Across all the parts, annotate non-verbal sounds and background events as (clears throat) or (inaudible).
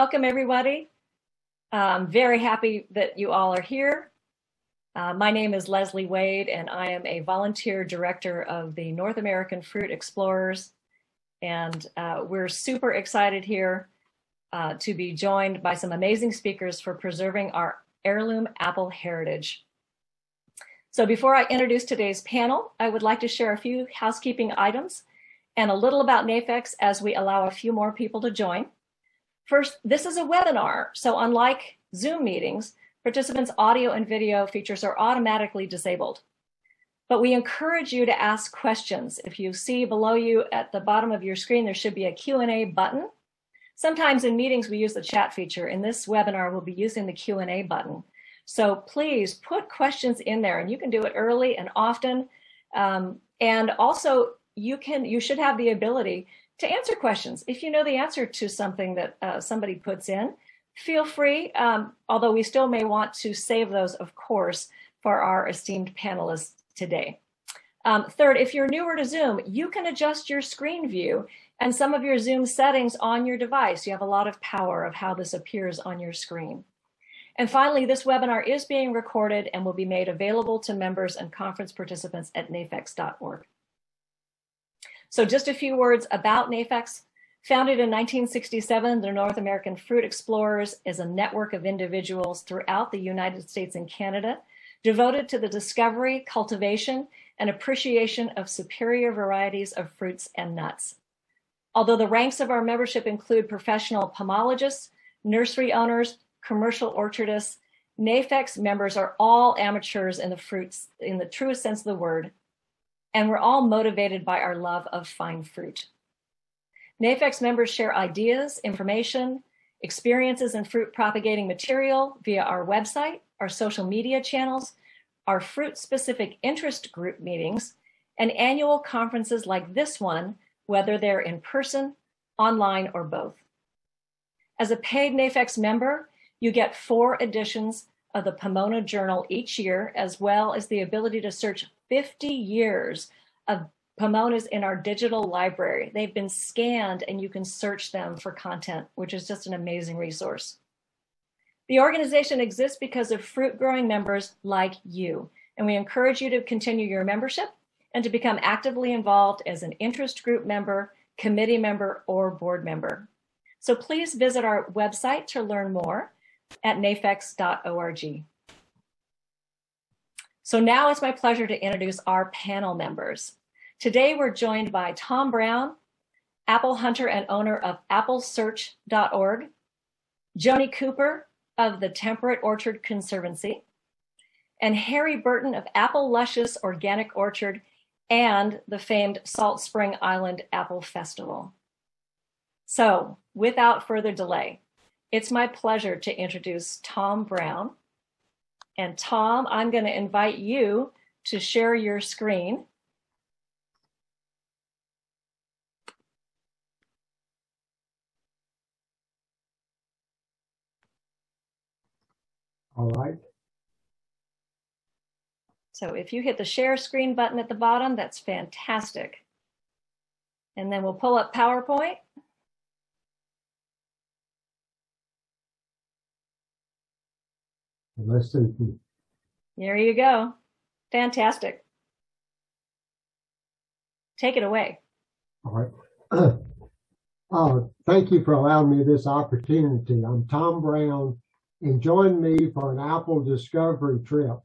welcome everybody. I'm very happy that you all are here. Uh, my name is Leslie Wade and I am a volunteer director of the North American Fruit Explorers. And uh, we're super excited here uh, to be joined by some amazing speakers for preserving our heirloom apple heritage. So before I introduce today's panel, I would like to share a few housekeeping items and a little about NAFEX as we allow a few more people to join. First, this is a webinar, so unlike Zoom meetings, participants' audio and video features are automatically disabled. But we encourage you to ask questions. If you see below you at the bottom of your screen, there should be a Q&A button. Sometimes in meetings, we use the chat feature. In this webinar, we'll be using the Q&A button. So please put questions in there and you can do it early and often. Um, and also you can, you should have the ability to answer questions. If you know the answer to something that uh, somebody puts in, feel free, um, although we still may want to save those, of course, for our esteemed panelists today. Um, third, if you're newer to Zoom, you can adjust your screen view and some of your Zoom settings on your device. You have a lot of power of how this appears on your screen. And finally, this webinar is being recorded and will be made available to members and conference participants at nafex.org. So just a few words about NAFEX. Founded in 1967, the North American Fruit Explorers is a network of individuals throughout the United States and Canada devoted to the discovery, cultivation, and appreciation of superior varieties of fruits and nuts. Although the ranks of our membership include professional pomologists, nursery owners, commercial orchardists, NAFEX members are all amateurs in the fruits in the truest sense of the word, and we're all motivated by our love of fine fruit. NAFEX members share ideas, information, experiences and fruit propagating material via our website, our social media channels, our fruit specific interest group meetings, and annual conferences like this one, whether they're in person, online, or both. As a paid NAFEX member, you get four editions of the Pomona Journal each year, as well as the ability to search 50 years of Pomonas in our digital library. They've been scanned and you can search them for content, which is just an amazing resource. The organization exists because of fruit growing members like you, and we encourage you to continue your membership and to become actively involved as an interest group member, committee member, or board member. So please visit our website to learn more at nafex.org. So now it's my pleasure to introduce our panel members. Today we're joined by Tom Brown, apple hunter and owner of applesearch.org, Joanie Cooper of the Temperate Orchard Conservancy, and Harry Burton of Apple Luscious Organic Orchard and the famed Salt Spring Island Apple Festival. So without further delay, it's my pleasure to introduce Tom Brown, and Tom, I'm going to invite you to share your screen. All right. So if you hit the share screen button at the bottom, that's fantastic. And then we'll pull up PowerPoint. Listen. There you go. Fantastic. Take it away. All right. (clears throat) Uh, thank you for allowing me this opportunity. I'm Tom Brown, and join me for an apple discovery trip.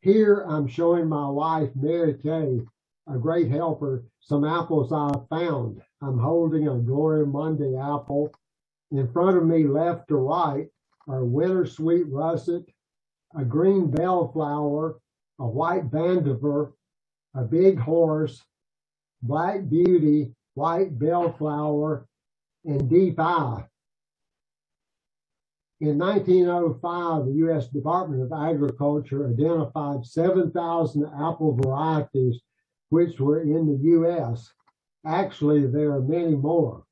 Here I'm showing my wife, Mary Kay, a great helper, some apples I found. I'm holding a Gloria Monday apple. In front of me, left to right, are winter sweet russet, a green bellflower, a white vandiver, a big horse, black beauty, white bellflower, and deep eye. In 1905, the U.S. Department of Agriculture identified 7,000 apple varieties which were in the U.S. Actually, there are many more.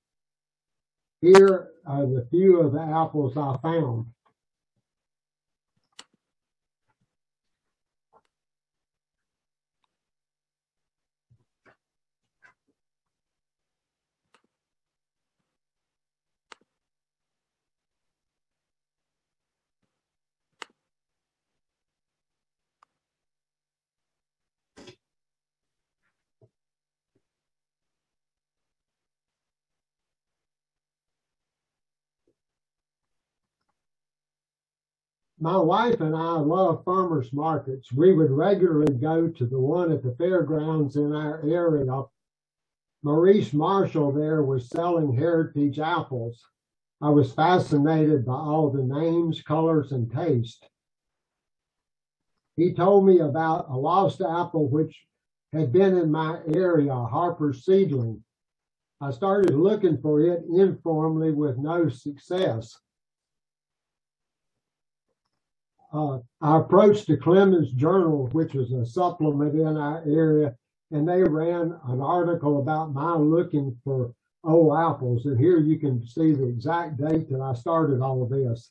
Here are the few of the apples I found. My wife and I love farmers markets. We would regularly go to the one at the fairgrounds in our area. Maurice Marshall there was selling heritage apples. I was fascinated by all the names, colors, and taste. He told me about a lost apple which had been in my area, Harper seedling. I started looking for it informally with no success. Uh, I approached the Clemmons Journal, which was a supplement in our area, and they ran an article about my looking for old apples. And here you can see the exact date that I started all of this.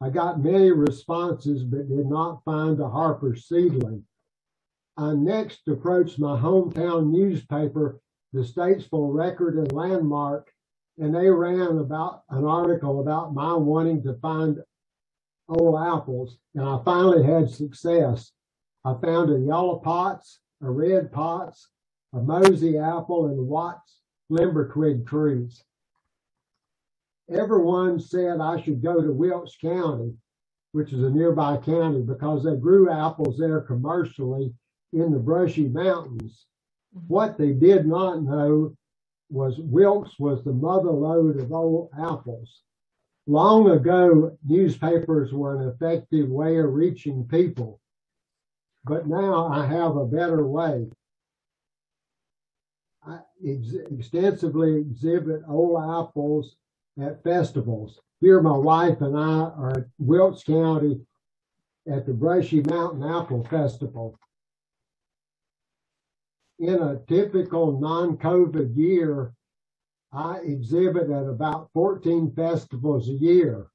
I got many responses, but did not find a Harper seedling. I next approached my hometown newspaper, the Statesville Record and Landmark, and they ran about an article about my wanting to find old apples, and I finally had success. I found a yellow pots, a red pots, a Mosey apple, and Watts limber twig trees. Everyone said I should go to Wilkes County, which is a nearby county, because they grew apples there commercially in the Brushy Mountains. Mm-hmm. What they did not know was Wilkes was the mother lode of old apples. Long ago, newspapers were an effective way of reaching people, but now I have a better way. I ex- extensively exhibit old apples at festivals. Here, my wife and I are at Wilkes County at the Brushy Mountain Apple Festival. In a typical non COVID year, I exhibit at about 14 festivals a year.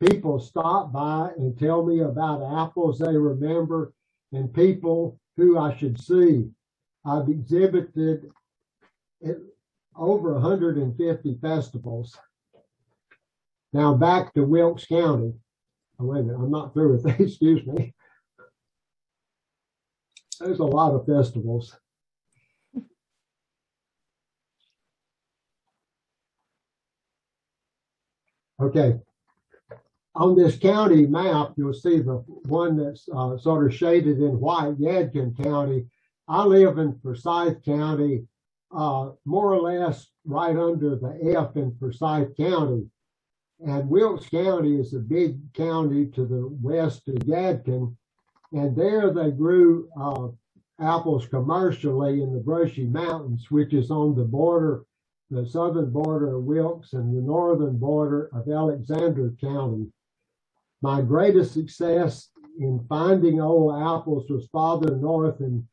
People stop by and tell me about apples they remember and people who I should see. I've exhibited at over 150 festivals. Now back to Wilkes County. Oh, wait a minute, I'm not through with this, (laughs) excuse me. There's a lot of festivals. Okay. On this county map, you'll see the one that's uh, sort of shaded in white, Yadkin County. I live in Forsyth County, uh, more or less right under the F in Forsyth County. And Wilkes County is a big county to the west of Yadkin. And there they grew uh, apples commercially in the Brushy Mountains, which is on the border the southern border of Wilkes and the northern border of Alexander County. My greatest success in finding old apples was farther north in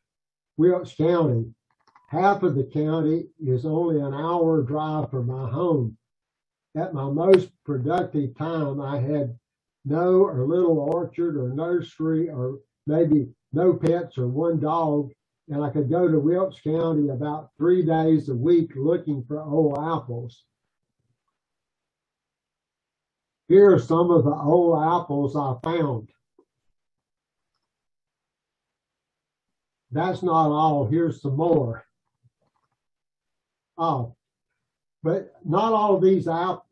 Wilkes County. Half of the county is only an hour drive from my home. At my most productive time, I had no or little orchard or nursery or maybe no pets or one dog and I could go to Wilkes County about three days a week looking for old apples. Here are some of the old apples I found. That's not all. Here's some more. Oh, but not all of these app-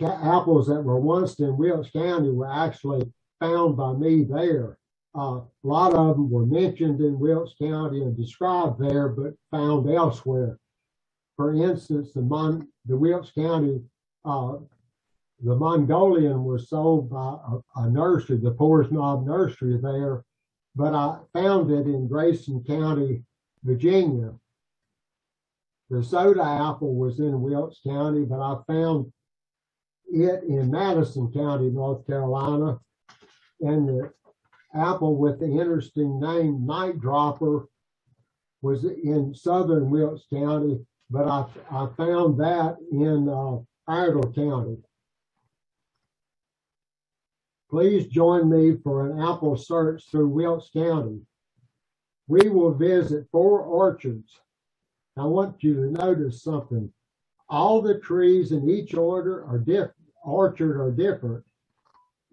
apples that were once in Wilkes County were actually found by me there. Uh, a lot of them were mentioned in Wilkes County and described there, but found elsewhere. For instance, the Mon- the Wilkes County, uh, the Mongolian was sold by a, a nursery, the Pores Knob Nursery there, but I found it in Grayson County, Virginia. The soda apple was in Wilkes County, but I found it in Madison County, North Carolina, and the apple with the interesting name Night Dropper was in southern Wilkes County, but I, I found that in uh, County. Please join me for an apple search through Wilkes County. We will visit four orchards. I want you to notice something. All the trees in each order are different, orchard are different,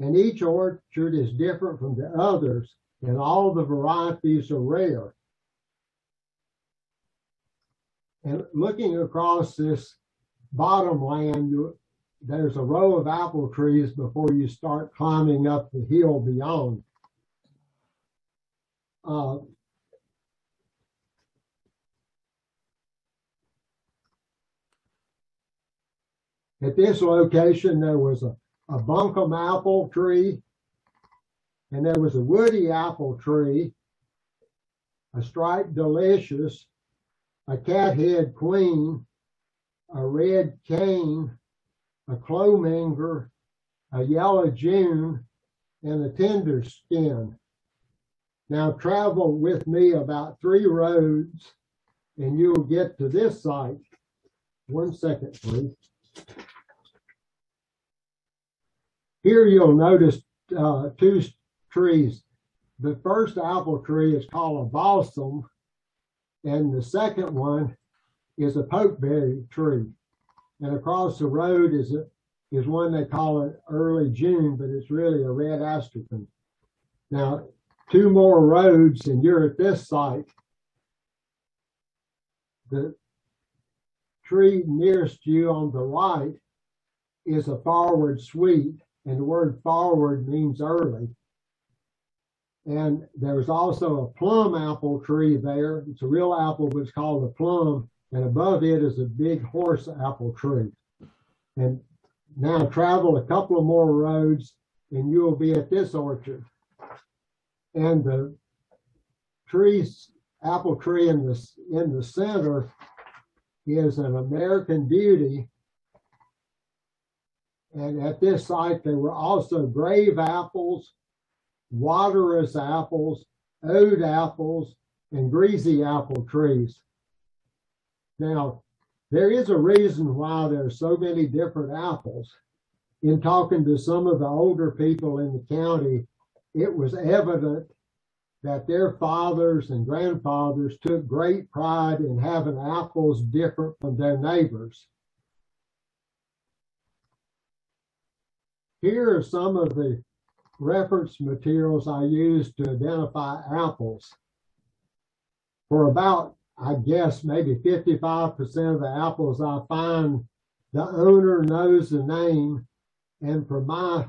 and each orchard is different from the others, and all the varieties are rare. And looking across this bottom land, there's a row of apple trees before you start climbing up the hill beyond. Uh, at this location, there was a, a Buncombe apple tree, and there was a woody apple tree, a striped delicious, a cathead queen, a red cane, a clominger, a yellow June, and a tender skin. Now travel with me about three roads and you'll get to this site. One second, please. Here you'll notice uh, two trees. The first apple tree is called a balsam, and the second one is a pokeberry tree. And across the road is a, is one they call it early June, but it's really a red astrakhan. Now, two more roads, and you're at this site. The tree nearest you on the right is a forward sweet, and the word forward means early. And there's also a plum apple tree there. It's a real apple, but it's called a plum. And above it is a big horse apple tree. And now travel a couple of more roads and you will be at this orchard. And the trees, apple tree in the, in the center is an American beauty. And at this site, there were also grave apples, waterous apples, ode apples, and greasy apple trees. Now, there is a reason why there are so many different apples. In talking to some of the older people in the county, it was evident that their fathers and grandfathers took great pride in having apples different from their neighbors. Here are some of the reference materials I used to identify apples. For about I guess maybe 55% of the apples I find, the owner knows the name. And from my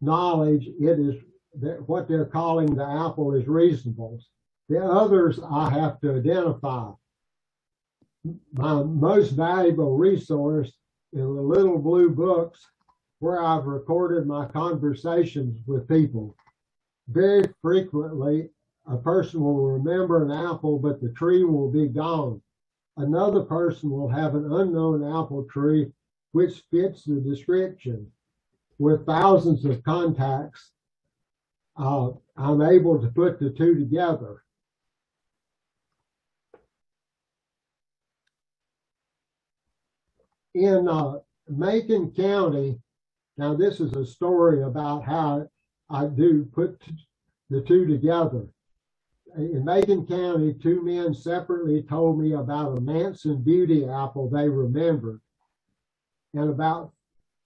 knowledge, it is that what they're calling the apple is reasonable. The others I have to identify. My most valuable resource is the little blue books where I've recorded my conversations with people. Very frequently, a person will remember an apple, but the tree will be gone. Another person will have an unknown apple tree which fits the description. With thousands of contacts, uh, I'm able to put the two together. In uh, Macon County, now this is a story about how I do put the two together in Macon County, two men separately told me about a Manson Beauty apple they remembered. And about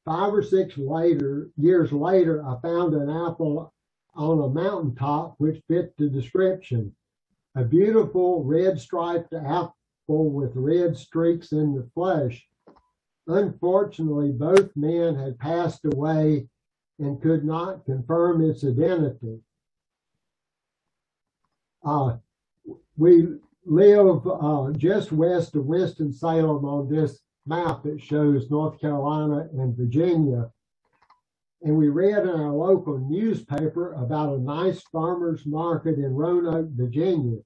five or six later years later, I found an apple on a mountaintop which fit the description. A beautiful red striped apple with red streaks in the flesh. Unfortunately, both men had passed away and could not confirm its identity. Uh, we live uh, just west of Winston-Salem on this map that shows North Carolina and Virginia. And we read in our local newspaper about a nice farmer's market in Roanoke, Virginia.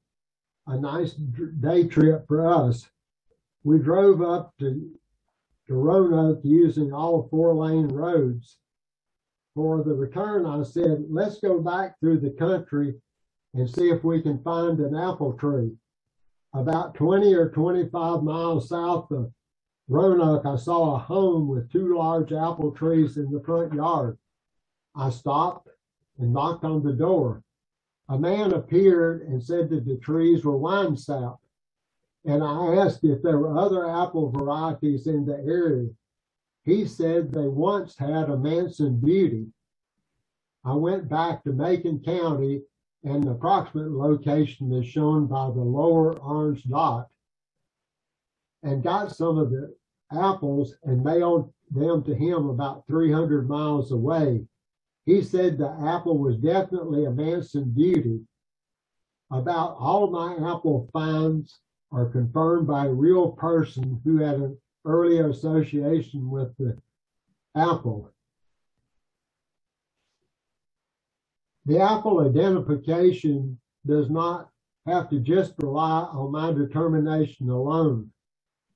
A nice day trip for us. We drove up to, to Roanoke using all four lane roads. For the return, I said, let's go back through the country and see if we can find an apple tree. About 20 or 25 miles south of Roanoke, I saw a home with two large apple trees in the front yard. I stopped and knocked on the door. A man appeared and said that the trees were wine sap. And I asked if there were other apple varieties in the area. He said they once had a Manson Beauty. I went back to Macon County and the approximate location is shown by the lower orange dot and got some of the apples and mailed them to him about 300 miles away. He said the apple was definitely a Manson beauty. About all my apple finds are confirmed by a real person who had an early association with the apple. The apple identification does not have to just rely on my determination alone.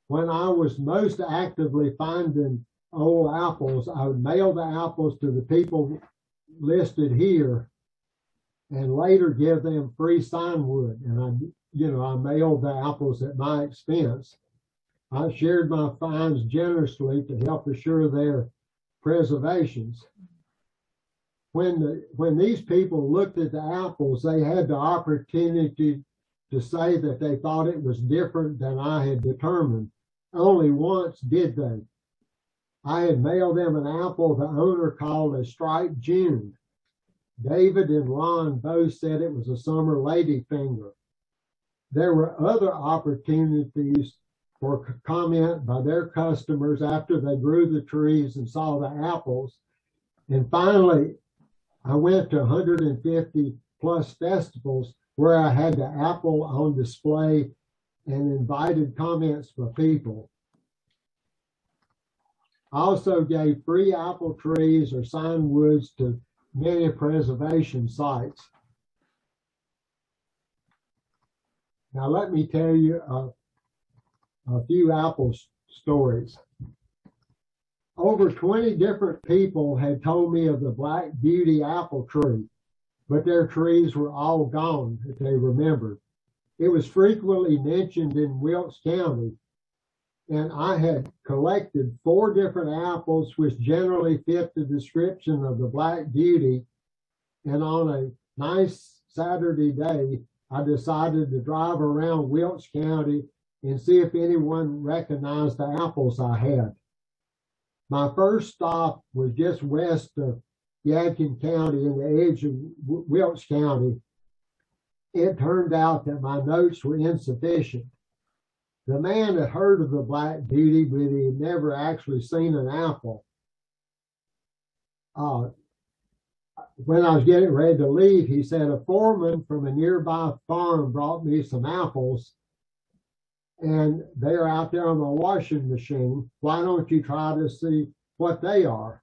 When I was most actively finding old apples, I would mail the apples to the people listed here and later give them free sign wood. And you know, I mailed the apples at my expense. I shared my finds generously to help assure their preservations. When the, when these people looked at the apples, they had the opportunity to say that they thought it was different than I had determined. Only once did they. I had mailed them an apple the owner called a striped June. David and Ron both said it was a summer ladyfinger. There were other opportunities for comment by their customers after they grew the trees and saw the apples. And finally, I went to 150 plus festivals where I had the apple on display and invited comments from people. I also gave free apple trees or sign woods to many preservation sites. Now, let me tell you a, a few apple stories. Over 20 different people had told me of the Black Beauty apple tree, but their trees were all gone, if they remembered. It was frequently mentioned in Wilkes County, and I had collected four different apples which generally fit the description of the Black Beauty. And on a nice Saturday day, I decided to drive around Wilkes County and see if anyone recognized the apples I had. My first stop was just west of Yadkin County in the edge of Wilkes County. It turned out that my notes were insufficient. The man had heard of the Black Beauty, but he had never actually seen an apple. Uh, when I was getting ready to leave, he said a foreman from a nearby farm brought me some apples and they're out there on the washing machine. Why don't you try to see what they are?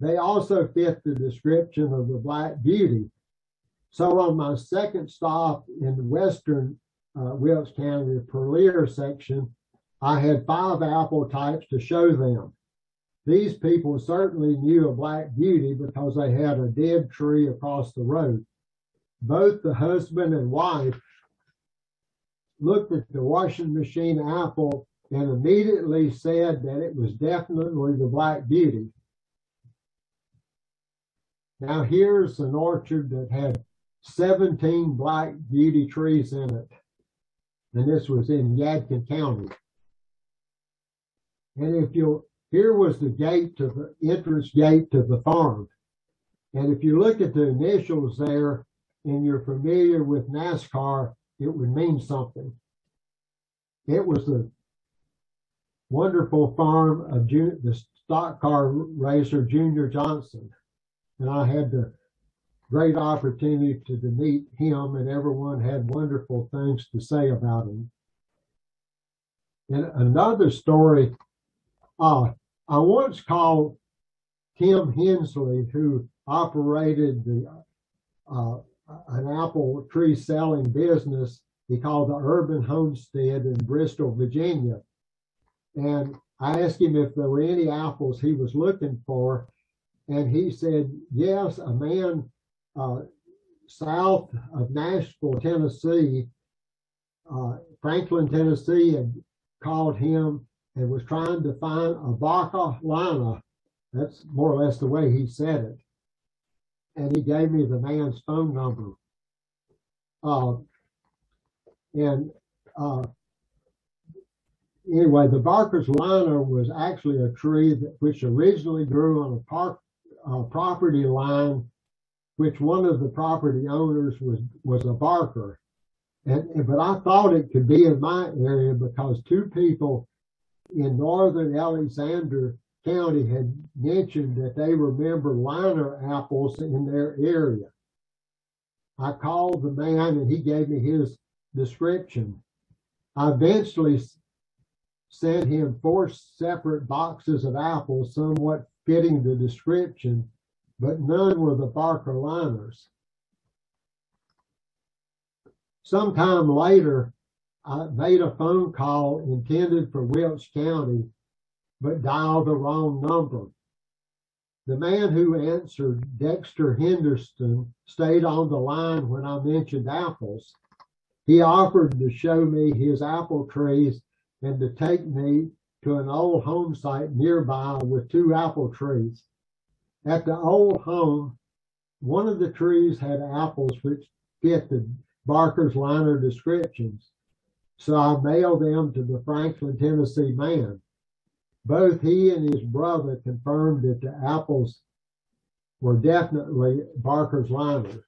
They also fit the description of the Black Beauty. So on my second stop in western uh, Wilkes County, the Purlear section, I had five apple types to show them. These people certainly knew a Black Beauty because they had a dead tree across the road. Both the husband and wife looked at the washing machine apple and immediately said that it was definitely the Black Beauty. Now here's an orchard that had 17 Black Beauty trees in it. And this was in Yadkin County. And if you here was the gate to the entrance gate to the farm. And if you look at the initials there and you're familiar with NASCAR, it would mean something. It was the wonderful farm of Jun- the stock car racer Junior Johnson. And I had the great opportunity to, to meet him, and everyone had wonderful things to say about him. And another story, uh, I once called Tim Hensley, who operated the uh, an apple tree selling business he called the Urban Homestead in Bristol, Virginia. And I asked him if there were any apples he was looking for. And he said, yes, a man uh, south of Nashville, Tennessee, uh, Franklin, Tennessee, had called him and was trying to find a Baca Lana. That's more or less the way he said it. And he gave me the man's phone number. Uh, and uh, anyway, the Barker's Liner was actually a tree that, which originally grew on a park uh, property line, which one of the property owners was was a Barker. And but I thought it could be in my area because two people in northern Alexander County had mentioned that they remember liner apples in their area. I called the man and he gave me his description. I eventually sent him four separate boxes of apples, somewhat fitting the description, but none were the Barker liners. Sometime later, I made a phone call intended for Wilkes County, but dialed the wrong number. The man who answered, Dexter Henderson, stayed on the line when I mentioned apples. He offered to show me his apple trees and to take me to an old home site nearby with two apple trees. At the old home, one of the trees had apples which fit the Barker's liner descriptions. So I mailed them to the Franklin, Tennessee man. Both he and his brother confirmed that the apples were definitely Barker's liners.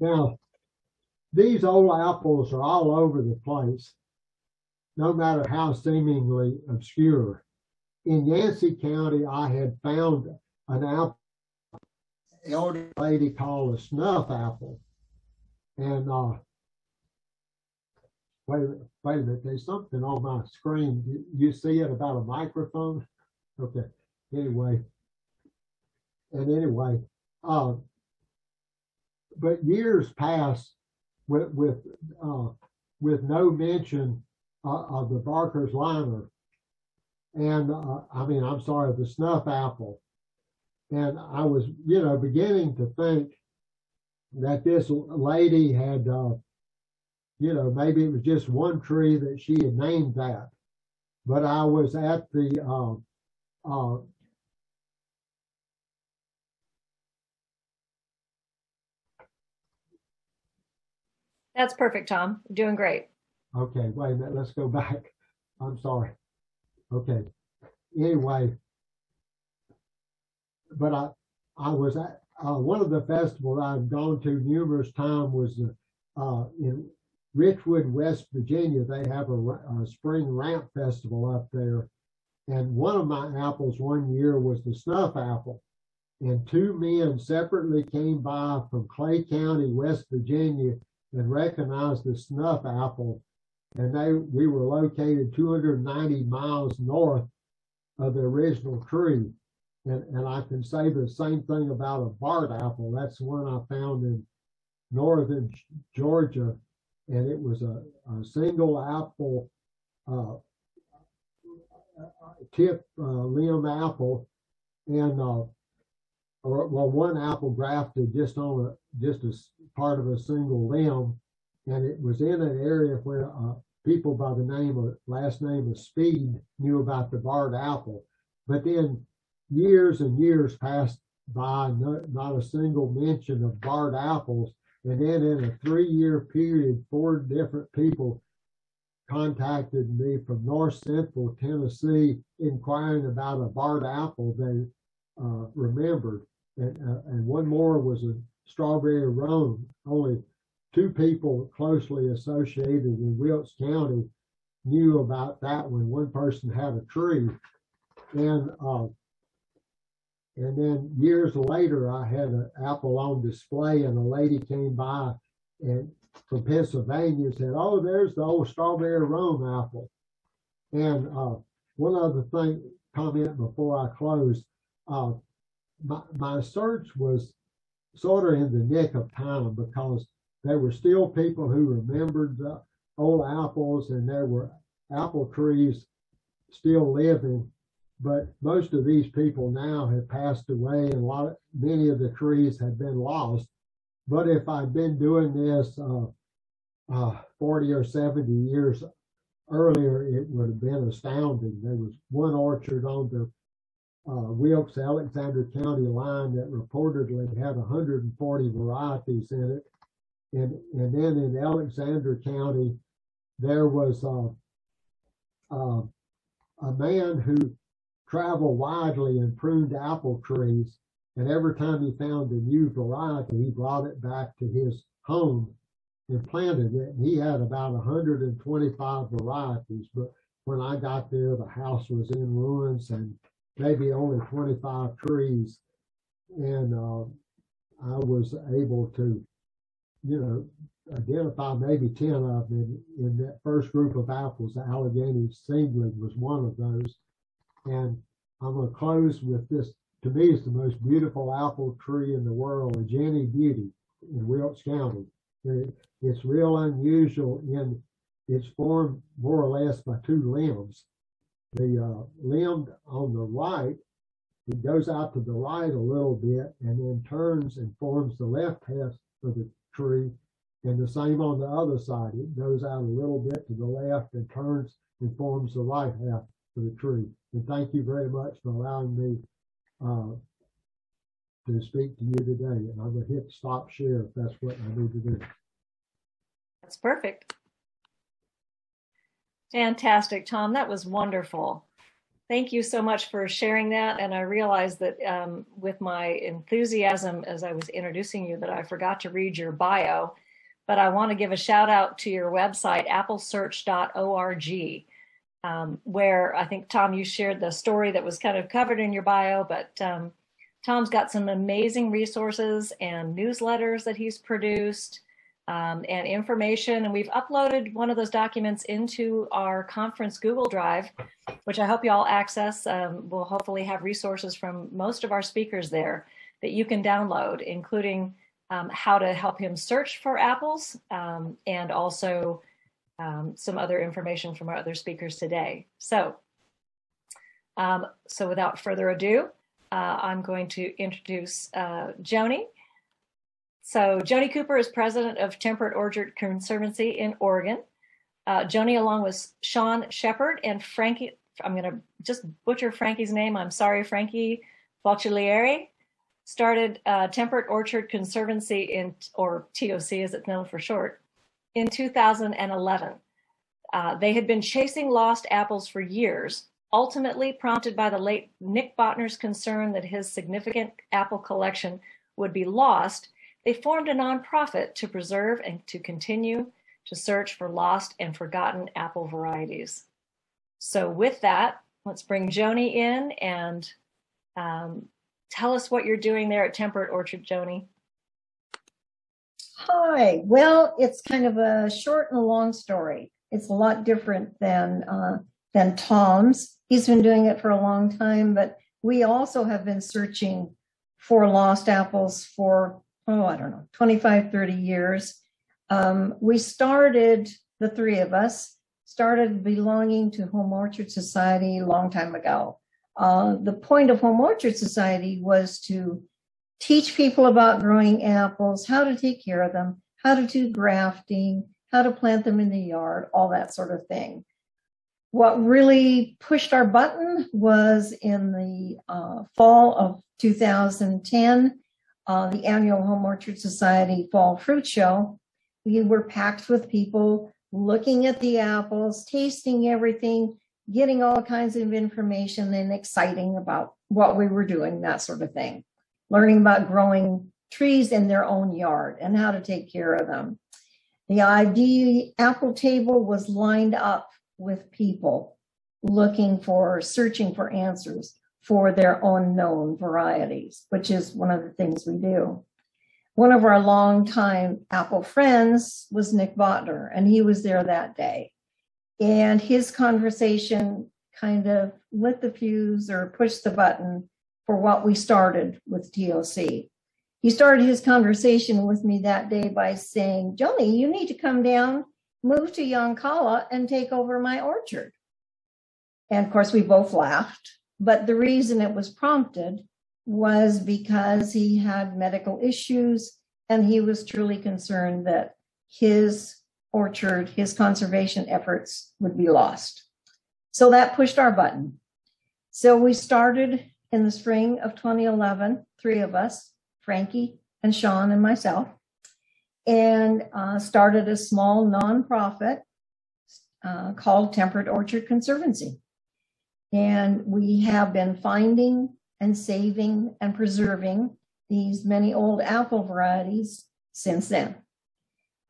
Now, these old apples are all over the place, no matter how seemingly obscure. In Yancey County, I had found an apple An elderly lady called a snuff apple. And uh, wait, a minute, wait a minute, there's something on my screen. You, you see it about a microphone? Okay. Anyway, and anyway, uh, but years passed with with uh, with no mention uh, of the Barker's liner, and uh, I mean, I'm sorry, the snuff apple, and I was, you know, beginning to think that this lady had, uh, you know, maybe it was just one tree that she had named that, but I was at the uh, uh, That's perfect, Tom. You're doing great. Okay, wait a minute. Let's go back. (laughs) I'm sorry. Okay. Anyway, but I, I was at uh, one of the festivals I've gone to numerous times was uh, in Richwood, West Virginia. They have a, a spring ramp festival up there, and one of my apples one year was the snuff apple. And two men separately came by from Clay County, West Virginia, and recognized the snuff apple. And they we were located 290 miles north of the original tree. And, and I can say the same thing about a Bart apple. That's one I found in northern Georgia, and it was a, a single apple uh, tip uh, limb apple, and uh, or well, one apple grafted just on a just as part of a single limb, and it was in an area where uh, people by the name of last name of Speed knew about the Bart apple, but then years and years passed by, not, not a single mention of Bart apples. And then in a three year period, four different people contacted me from north central Tennessee inquiring about a Bart apple they uh, remembered. And, uh, and one more was a strawberry roan. Only two people closely associated in Wilkes County knew about that one. One person had a tree. And uh, and then years later, I had an apple on display, and a lady came by and from Pennsylvania said, "Oh, there's the old strawberry roan apple." And uh, one other thing, comment before I close, uh, my, my search was sort of in the nick of time because there were still people who remembered the old apples, and there were apple trees still living but most of these people now have passed away and a lot of, many of the trees have been lost. But if i'd been doing this uh, uh, 40 or 70 years earlier it would have been astounding. There was one orchard on the uh, wilkes alexander county line that reportedly had 140 varieties in it. And and then in alexander county there was uh, uh, a man who traveled widely and pruned apple trees. And every time he found a new variety, he brought it back to his home and planted it. He had about 125 varieties, but when I got there, the house was in ruins and maybe only 25 trees. And uh, I was able to, you know, identify maybe 10 of them in, in that first group of apples. The Allegheny seedling was one of those. And I'm going to close with this. To me, it's the most beautiful apple tree in the world, a Jenny Beauty in Wilkes County. It's real unusual in its formed more or less by two limbs. The uh, limb on the right, it goes out to the right a little bit and then turns and forms the left half of the tree. And the same on the other side. It goes out a little bit to the left and turns and forms the right half of the tree. And thank you very much for allowing me uh, to speak to you today. And I'm going to hit stop share if that's what I need to do. That's perfect. Fantastic, Tom. That was wonderful. Thank you so much for sharing that. And I realized that um, with my enthusiasm as I was introducing you that I forgot to read your bio, but I want to give a shout out to your website, applesearch.org, um, where I think, Tom, you shared the story that was kind of covered in your bio, but um, Tom's got some amazing resources and newsletters that he's produced um, and information. And we've uploaded one of those documents into our conference Google Drive, which I hope you all access. Um, we'll hopefully have resources from most of our speakers there that you can download, including um, how to help him search for apples um, and also um, some other information from our other speakers today. So, um, so without further ado, uh, I'm going to introduce uh, Joanie. So Joanie Cooper is president of Temperate Orchard Conservancy in Oregon. Uh, Joanie, along with Sean Shepard and Frankie, I'm going to just butcher Frankie's name. I'm sorry, Frankie Bocciolieri, started uh, Temperate Orchard Conservancy in, or TOC as it's known for short, in 2011. Uh, they had been chasing lost apples for years, ultimately prompted by the late Nick Botner's concern that his significant apple collection would be lost they formed a nonprofit to preserve and to continue to search for lost and forgotten apple varieties. So with that, let's bring Joanie in and um, tell us what you're doing there at Temperate Orchard, Joni. Hi. Well, it's kind of a short and a long story. It's a lot different than uh, than Tom's. He's been doing it for a long time, but we also have been searching for lost apples for oh, I don't know, 25, 30 years. Um, we started, the three of us, started belonging to Home Orchard Society a long time ago. Uh, the point of Home Orchard Society was to teach people about growing apples, how to take care of them, how to do grafting, how to plant them in the yard, all that sort of thing. What really pushed our button was in the uh, fall of 2010 uh, the annual Home Orchard Society Fall Fruit Show, we were packed with people looking at the apples, tasting everything, getting all kinds of information and exciting about what we were doing, that sort of thing. Learning about growing trees in their own yard and how to take care of them. The ID apple table was lined up with people looking for, searching for answers for their unknown varieties, which is one of the things we do. One of our longtime Apple friends was Nick Botner, and he was there that day. And his conversation kind of lit the fuse or pushed the button for what we started with TOC. He started his conversation with me that day by saying, Joanie, you need to come down, move to Yoncalla, and take over my orchard. And of course, we both laughed but the reason it was prompted was because he had medical issues and he was truly concerned that his orchard, his conservation efforts would be lost. So that pushed our button. So we started in the spring of 2011, three of us, Frankie and Sean and myself, and uh, started a small nonprofit uh, called Temperate Orchard Conservancy. And we have been finding and saving and preserving these many old apple varieties since then.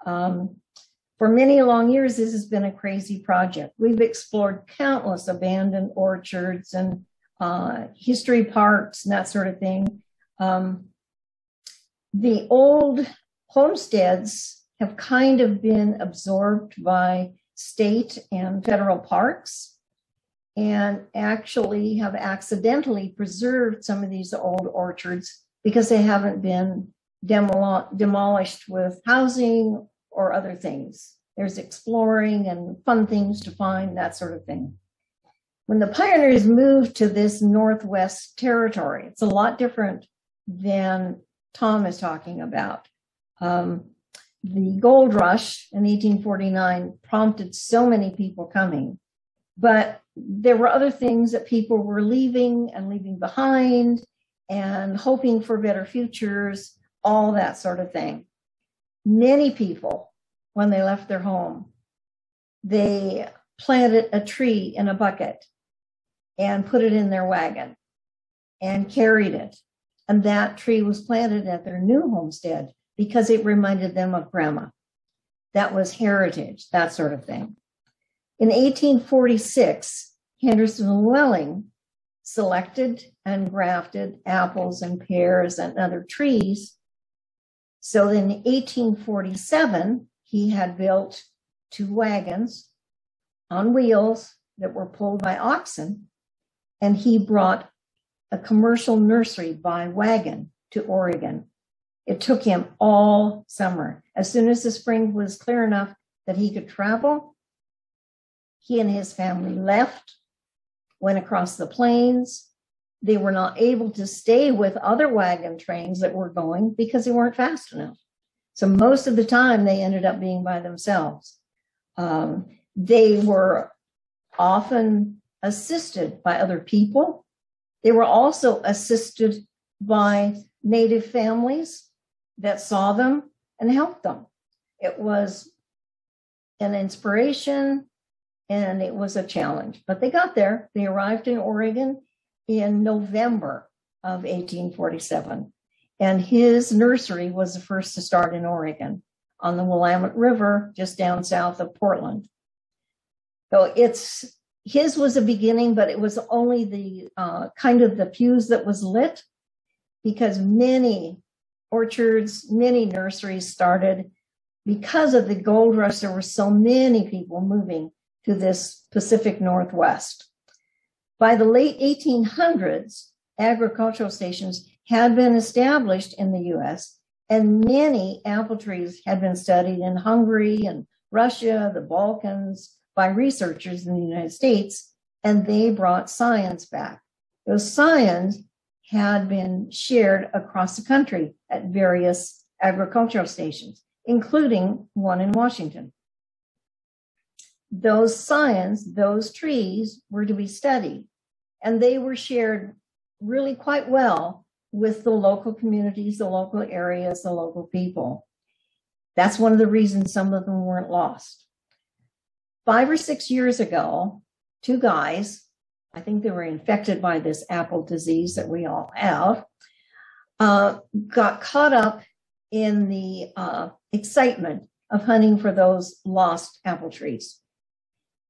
Um, For many long years, this has been a crazy project. We've explored countless abandoned orchards and uh, history parks and that sort of thing. Um, the old homesteads have kind of been absorbed by state and federal parks and actually have accidentally preserved some of these old orchards because they haven't been demol- demolished with housing or other things. There's exploring and fun things to find, that sort of thing. When the pioneers moved to this Northwest territory, it's a lot different than Tom is talking about. Um, the gold rush in 1849 prompted so many people coming, but there were other things that people were leaving and leaving behind and hoping for better futures, all that sort of thing. Many people, when they left their home, they planted a tree in a bucket and put it in their wagon and carried it. And that tree was planted at their new homestead because it reminded them of grandma. That was heritage, that sort of thing. In 1846, Henderson Luelling selected and grafted apples and pears and other trees. So in 1847, he had built two wagons on wheels that were pulled by oxen, and he brought a commercial nursery by wagon to Oregon it took him all summer. As soon as the spring was clear enough that he could travel, he and his family left, went across the plains. They were not able to stay with other wagon trains that were going because they weren't fast enough. So most of the time they ended up being by themselves. Um, they were often assisted by other people. They were also assisted by native families that saw them and helped them. It was an inspiration and it was a challenge, but they got there. They arrived in Oregon in November of 1847. And his nursery was the first to start in Oregon on the Willamette River, just down south of Portland. So it's his was a beginning, but it was only the uh, kind of the fuse that was lit because many orchards, many nurseries started because of the gold rush. There were so many people moving to this Pacific Northwest. By the late 1800s, agricultural stations had been established in the US, and many apple trees had been studied in Hungary and Russia, the Balkans, by researchers in the United States, and they brought science back. Those science had been shared across the country at various agricultural stations, including one in Washington. Those science, those trees were to be studied, and they were shared really quite well with the local communities, the local areas, the local people. That's one of the reasons some of them weren't lost. Five or six years ago, two guys I think they were infected by this apple disease that we all have, uh, got caught up in the uh, excitement of hunting for those lost apple trees.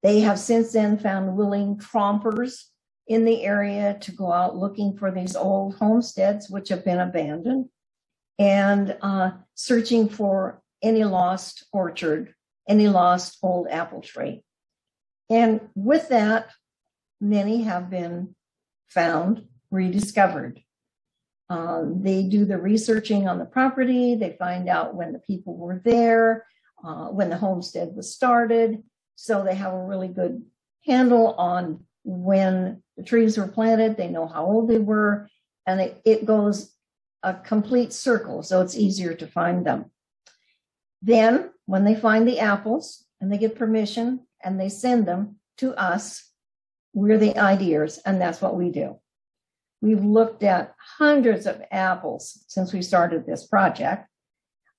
They have since then found willing trompers in the area to go out looking for these old homesteads which have been abandoned and uh, searching for any lost orchard, any lost old apple tree. And with that, many have been found, rediscovered. Um, they do the researching on the property. They find out when the people were there, uh, when the homestead was started. So they have a really good handle on when the trees were planted. They know how old they were, and it, it goes a complete circle. So it's easier to find them. Then, when they find the apples and they get permission and they send them to us, we're the ideas, and that's what we do. We've looked at hundreds of apples since we started this project.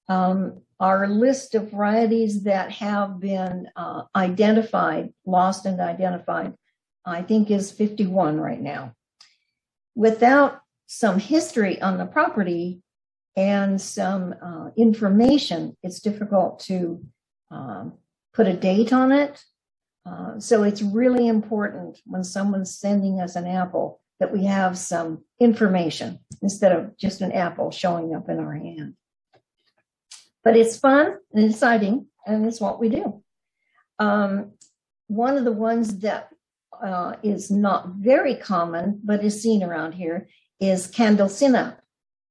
Um, our list of varieties that have been uh, identified, lost and identified, I think is 51 right now. Without some history on the property and some uh, information, it's difficult to um, put a date on it. Uh, so it's really important when someone's sending us an apple that we have some information instead of just an apple showing up in our hand. But it's fun and exciting, and it's what we do. Um, one of the ones that uh, is not very common, but is seen around here, is Sinap.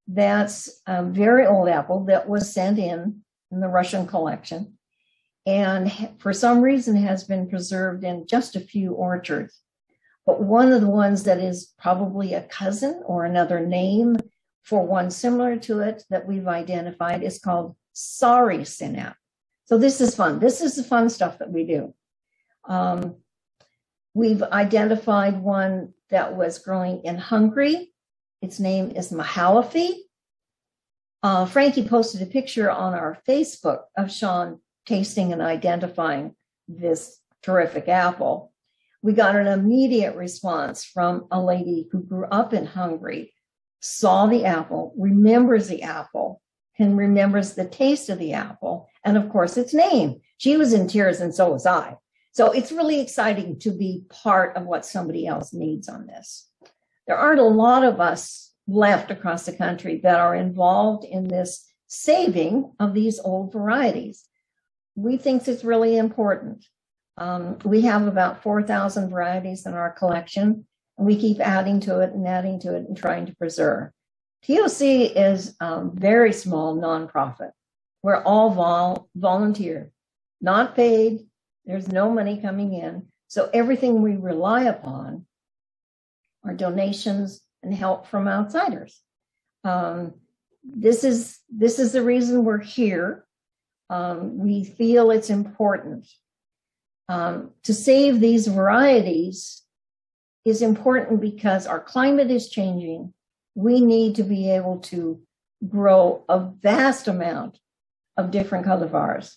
That's a very old apple that was sent in in the Russian collection and for some reason has been preserved in just a few orchards. But one of the ones that is probably a cousin or another name for one similar to it that we've identified is called Sari Sinap. So this is fun. This is the fun stuff that we do. Um, we've identified one that was growing in Hungary. Its name is Mahalafi. Uh, Frankie posted a picture on our Facebook of Sean tasting and identifying this terrific apple. We got an immediate response from a lady who grew up in Hungary, saw the apple, remembers the apple, and remembers the taste of the apple, and of course its name. She was in tears, and so was I. So it's really exciting to be part of what somebody else needs on this. There aren't a lot of us left across the country that are involved in this saving of these old varieties we think it's really important. Um, we have about 4,000 varieties in our collection, and we keep adding to it and adding to it and trying to preserve. TOC is a very small nonprofit. We're all vol- volunteer, not paid. There's no money coming in. So everything we rely upon are donations and help from outsiders. Um, this is this is the reason we're here. Um, we feel it's important. Um, to save these varieties is important because our climate is changing. We need to be able to grow a vast amount of different cultivars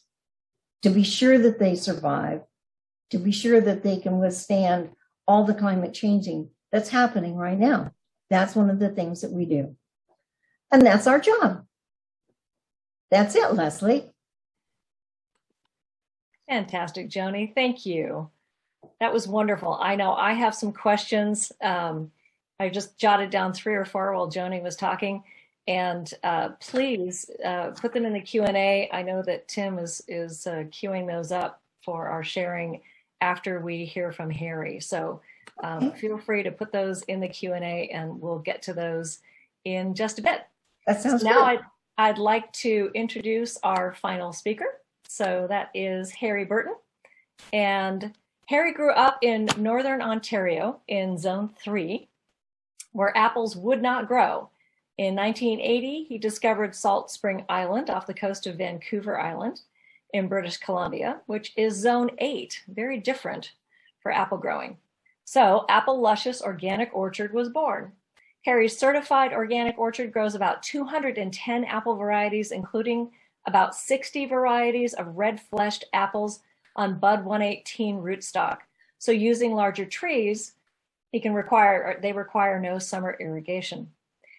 to be sure that they survive, to be sure that they can withstand all the climate changing that's happening right now. That's one of the things that we do. And that's our job. That's it, Leslie. Fantastic, Joanie. Thank you. That was wonderful. I know I have some questions. Um, I just jotted down three or four while Joanie was talking, and uh, please uh, put them in the Q and A. I know that Tim is is uh, queuing those up for our sharing after we hear from Harry. So um, feel free to put those in the Q and A, and we'll get to those in just a bit. That sounds so now I'd, I'd like to introduce our final speaker. So that is Harry Burton. And Harry grew up in Northern Ontario in Zone 3, where apples would not grow. In 1980, he discovered Salt Spring Island off the coast of Vancouver Island in British Columbia, which is Zone 8, very different for apple growing. So Apple Luscious Organic Orchard was born. Harry's certified organic orchard grows about 210 apple varieties, including about 60 varieties of red fleshed apples on Bud 118 rootstock. So using larger trees, he can require, they require no summer irrigation.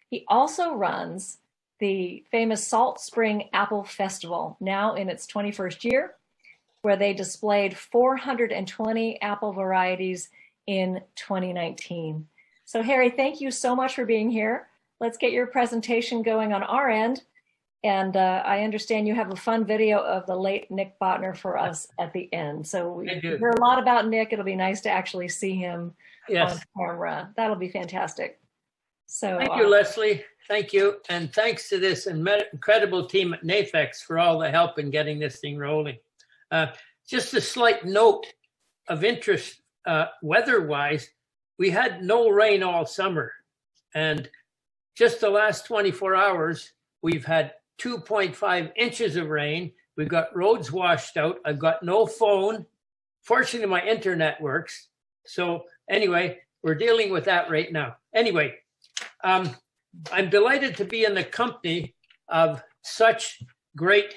He also runs the famous Salt Spring Apple Festival, now in its 21st year, where they displayed 420 apple varieties in 2019. So Harry, thank you so much for being here. Let's get your presentation going on our end. And uh, I understand you have a fun video of the late Nick Botner for us at the end. So we hear a lot about Nick. It'll be nice to actually see him yes. on camera. That'll be fantastic. So thank you, uh, Leslie. Thank you, and thanks to this incredible team at NAFEX for all the help in getting this thing rolling. Uh, just a slight note of interest, uh, weather-wise, we had no rain all summer, and just the last 24 hours, we've had 2.5 inches of rain. We've got roads washed out. I've got no phone. Fortunately, my internet works. So, anyway, we're dealing with that right now. Anyway, um, I'm delighted to be in the company of such great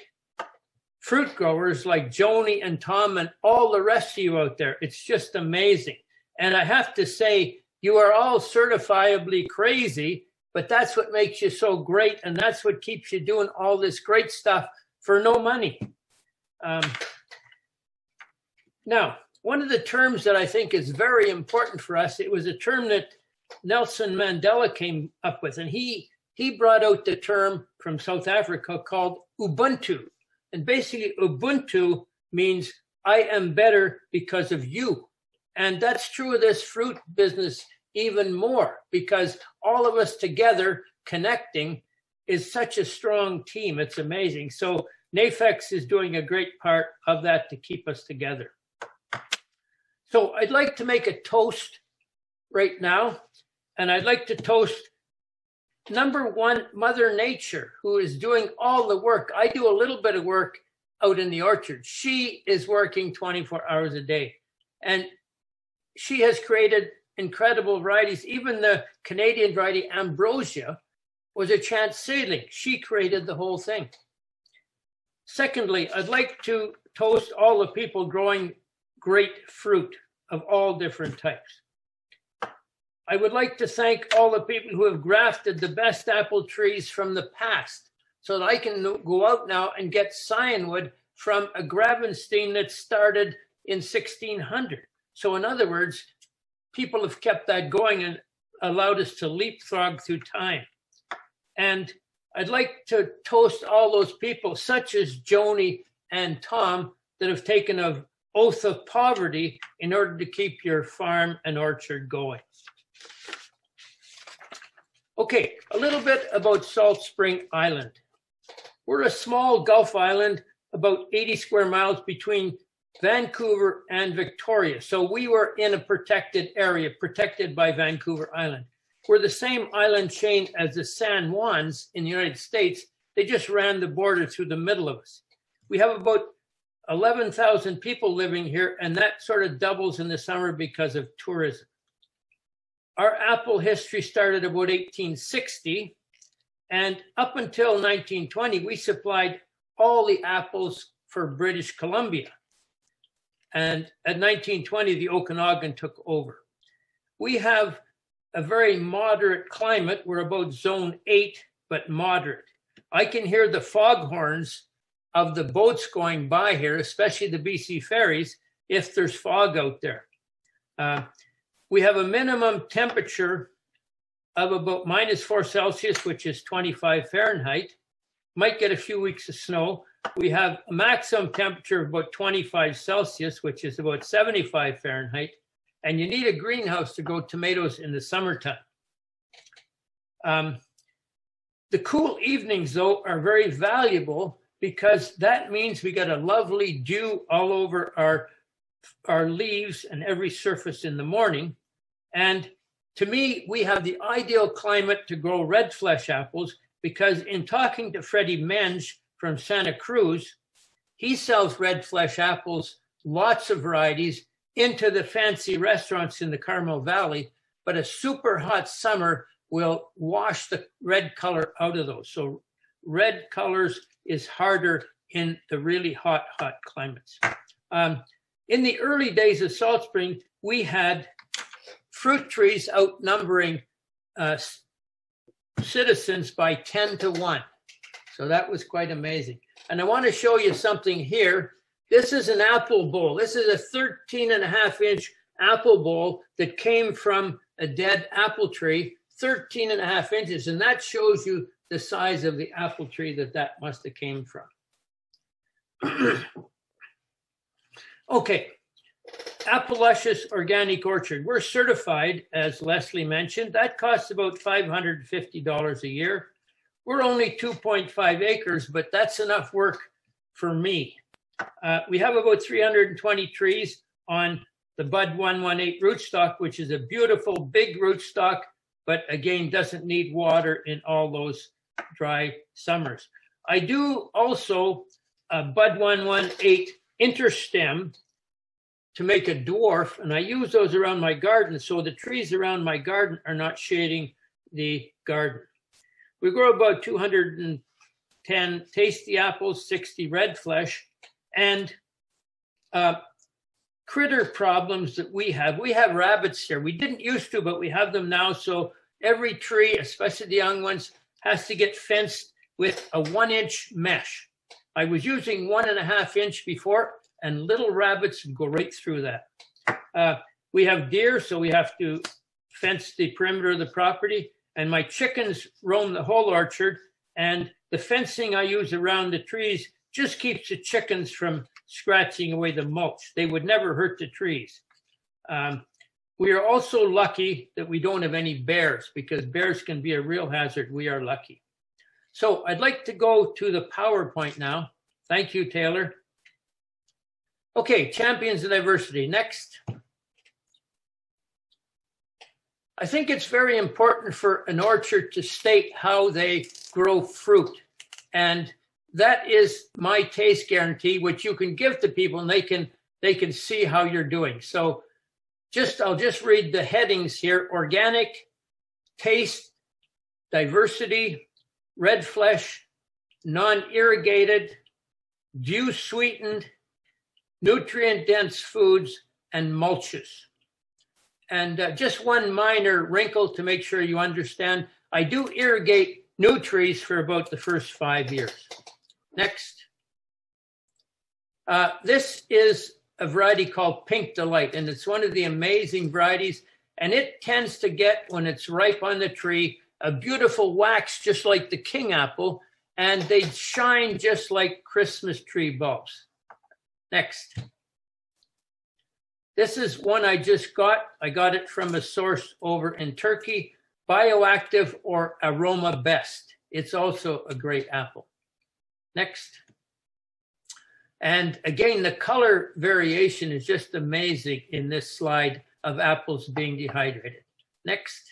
fruit growers like Joanie and Tom and all the rest of you out there. It's just amazing. And I have to say, you are all certifiably crazy but that's what makes you so great. And that's what keeps you doing all this great stuff for no money. Um, Now, one of the terms that I think is very important for us, it was a term that Nelson Mandela came up with, and he he brought out the term from South Africa called Ubuntu. And basically, Ubuntu means I am better because of you. And that's true of this fruit business even more because all of us together connecting is such a strong team. It's amazing. So NAFEX is doing a great part of that to keep us together. So I'd like to make a toast right now, and I'd like to toast number one, Mother Nature, who is doing all the work. I do a little bit of work out in the orchard. She is working 24 hours a day. And she has created incredible varieties. Even the Canadian variety Ambrosia was a chance seedling. She created the whole thing. Secondly, I'd like to toast all the people growing great fruit of all different types. I would like to thank all the people who have grafted the best apple trees from the past so that I can go out now and get scionwood from a Gravenstein that started in 1600. So, in other words, people have kept that going and allowed us to leapfrog through time. And I'd like to toast all those people, such as Joanie and Tom, that have taken an oath of poverty in order to keep your farm and orchard going. Okay, a little bit about Salt Spring Island. We're a small Gulf island, about 80 square miles between Vancouver and Victoria. So we were in a protected area, protected by Vancouver Island. We're the same island chain as the San Juans in the United States. They just ran the border through the middle of us. We have about 11,000 people living here, and that sort of doubles in the summer because of tourism. Our apple history started about 1860, and up until 1920, we supplied all the apples for British Columbia. And at 1920, the Okanagan took over. We have a very moderate climate. We're about zone eight, but moderate. I can hear the foghorns of the boats going by here, especially the BC ferries, if there's fog out there. Uh, we have a minimum temperature of about minus four Celsius, which is 25 Fahrenheit. Might get a few weeks of snow. We have a maximum temperature of about 25 Celsius, which is about 75 Fahrenheit. And you need a greenhouse to grow tomatoes in the summertime. Um, the cool evenings, though, are very valuable because that means we get a lovely dew all over our, our leaves and every surface in the morning. And to me, we have the ideal climate to grow red flesh apples because in talking to Freddie Menge from Santa Cruz, he sells red flesh apples, lots of varieties, into the fancy restaurants in the Carmel Valley. But a super hot summer will wash the red color out of those. So red colors is harder in the really hot, hot climates. Um, in the early days of Salt Spring, we had fruit trees outnumbering uh, citizens by 10 to 1. So that was quite amazing. And I want to show you something here. This is an apple bowl. This is a 13 and a half inch apple bowl that came from a dead apple tree, 13 and a half inches. And that shows you the size of the apple tree that that must have came from. (clears throat) okay, Apple Luscious Organic Orchard. We're certified, as Leslie mentioned. That costs about $550 a year. We're only 2.5 acres, but that's enough work for me. Uh, we have about 320 trees on the Bud 118 rootstock, which is a beautiful big rootstock, but again, doesn't need water in all those dry summers. I do also Bud 118 interstem to make a dwarf, and I use those around my garden so the trees around my garden are not shading the garden. We grow about 210 tasty apples, 60 red flesh, and uh, critter problems that we have. We have rabbits here. We didn't used to, but we have them now. So every tree, especially the young ones, has to get fenced with a one inch mesh. I was using one and a half inch before, and little rabbits go right through that. Uh, we have deer, so we have to fence the perimeter of the property. And my chickens roam the whole orchard. And the fencing I use around the trees just keeps the chickens from scratching away the mulch. They would never hurt the trees. Um, we are also lucky that we don't have any bears because bears can be a real hazard. We are lucky. So I'd like to go to the PowerPoint now. Thank you, Taylor. Okay, champions of diversity. Next. I think it's very important for an orchard to state how they grow fruit. And that is my taste guarantee, which you can give to people and they can they can see how you're doing. So just I'll just read the headings here. Organic, taste, diversity, red flesh, non-irrigated, dew sweetened, nutrient dense foods, and mulches. And uh, just one minor wrinkle to make sure you understand. I do irrigate new trees for about the first five years. Next. Uh, this is a variety called Pink Delight, and it's one of the amazing varieties. And it tends to get, when it's ripe on the tree, a beautiful wax just like the king apple, and they shine just like Christmas tree bulbs. Next. This is one I just got. I got it from a source over in Turkey, Bioactive or Aroma Best. It's also a great apple. Next. And again, the color variation is just amazing in this slide of apples being dehydrated. Next.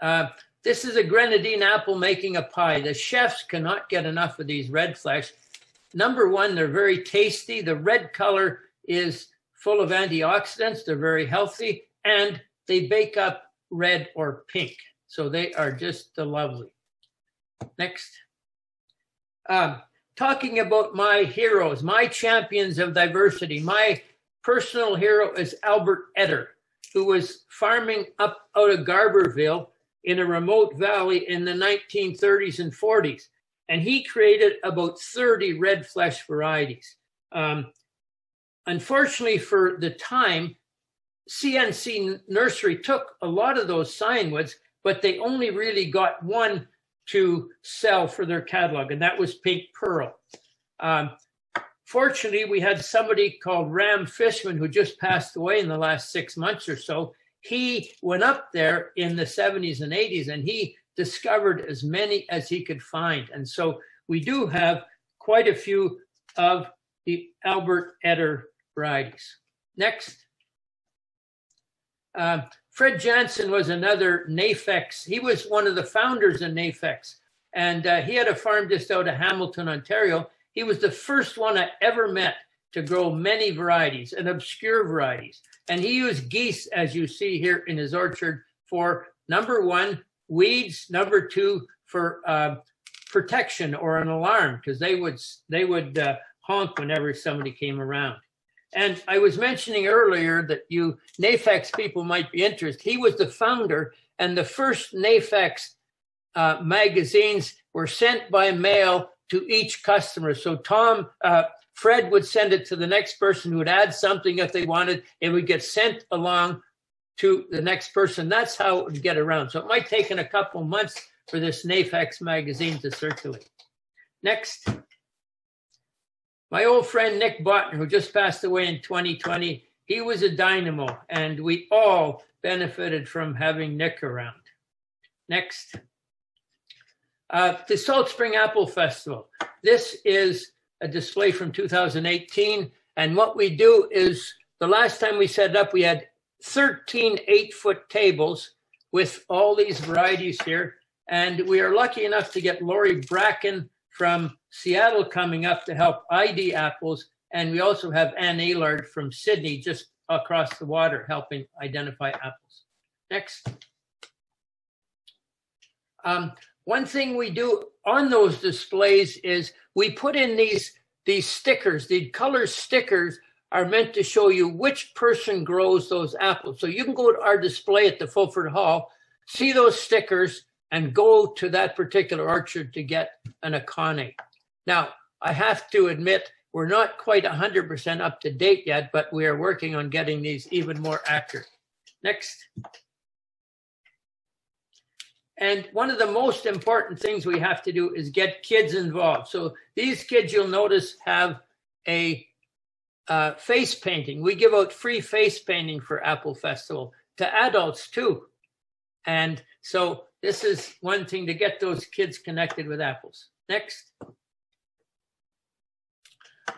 Uh, this is a grenadine apple making a pie. The chefs cannot get enough of these red flesh. Number one, they're very tasty. The red color is full of antioxidants. They're very healthy and they bake up red or pink. So they are just lovely. Next. Um, talking about my heroes, my champions of diversity. My personal hero is Albert Etter, who was farming up out of Garberville in a remote valley in the 1930s and 40s. And he created about 30 red flesh varieties. Um, unfortunately, for the time, CNC Nursery took a lot of those scionwoods, but they only really got one to sell for their catalog, and that was Pink Pearl. Um, fortunately, we had somebody called Ram Fishman who just passed away in the last six months or so. He went up there in the 70s and 80s and he discovered as many as he could find. And so we do have quite a few of the Albert Etter varieties. Next. Uh, Fred Jansen was another NAFEX. He was one of the founders of NAFEX. And uh, he had a farm just out of Hamilton, Ontario. He was the first one I ever met to grow many varieties and obscure varieties. And he used geese, as you see here in his orchard, for number one, weeds, number two, for uh, protection or an alarm, because they would they would uh, honk whenever somebody came around. And I was mentioning earlier that you NAFEX people might be interested. He was the founder, and the first NAFEX uh, magazines were sent by mail to each customer. So Tom, uh, Fred would send it to the next person who would add something if they wanted. It would get sent along to the next person. That's how it would get around. So it might take in a couple months for this NAFEX magazine to circulate. Next. My old friend Nick Botner, who just passed away in 2020, he was a dynamo, and we all benefited from having Nick around. Next. Uh, the Salt Spring Apple Festival. This is a display from 2018. And what we do is the last time we set it up, we had 13 eight foot tables with all these varieties here. And we are lucky enough to get Lori Bracken from Seattle coming up to help ID Apples. And we also have Ann Aylard from Sidney just across the water helping identify apples. Next. Um, one thing we do on those displays is we put in these these stickers. The color stickers are meant to show you which person grows those apples. So you can go to our display at the Fulford Hall, see those stickers, and go to that particular orchard to get an Akane. Now, I have to admit, we're not quite 100% up to date yet, but we are working on getting these even more accurate. Next. And one of the most important things we have to do is get kids involved. So these kids, you'll notice, have a uh, face painting. We give out free face painting for Apple Festival to adults too. And so this is one thing to get those kids connected with apples. Next.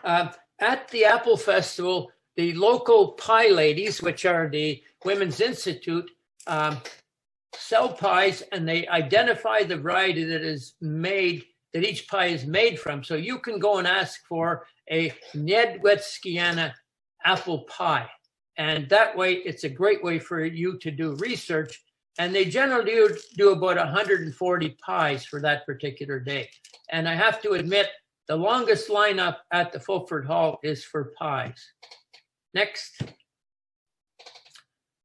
Uh, at the Apple Festival, the local pie ladies, which are the Women's Institute, um, sell pies and they identify the variety that is made, that each pie is made from. So you can go and ask for a Niedzwetzkyana apple pie. And that way, it's a great way for you to do research. And they generally do, do about 140 pies for that particular day. And I have to admit, the longest lineup at the Fulford Hall is for pies. Next.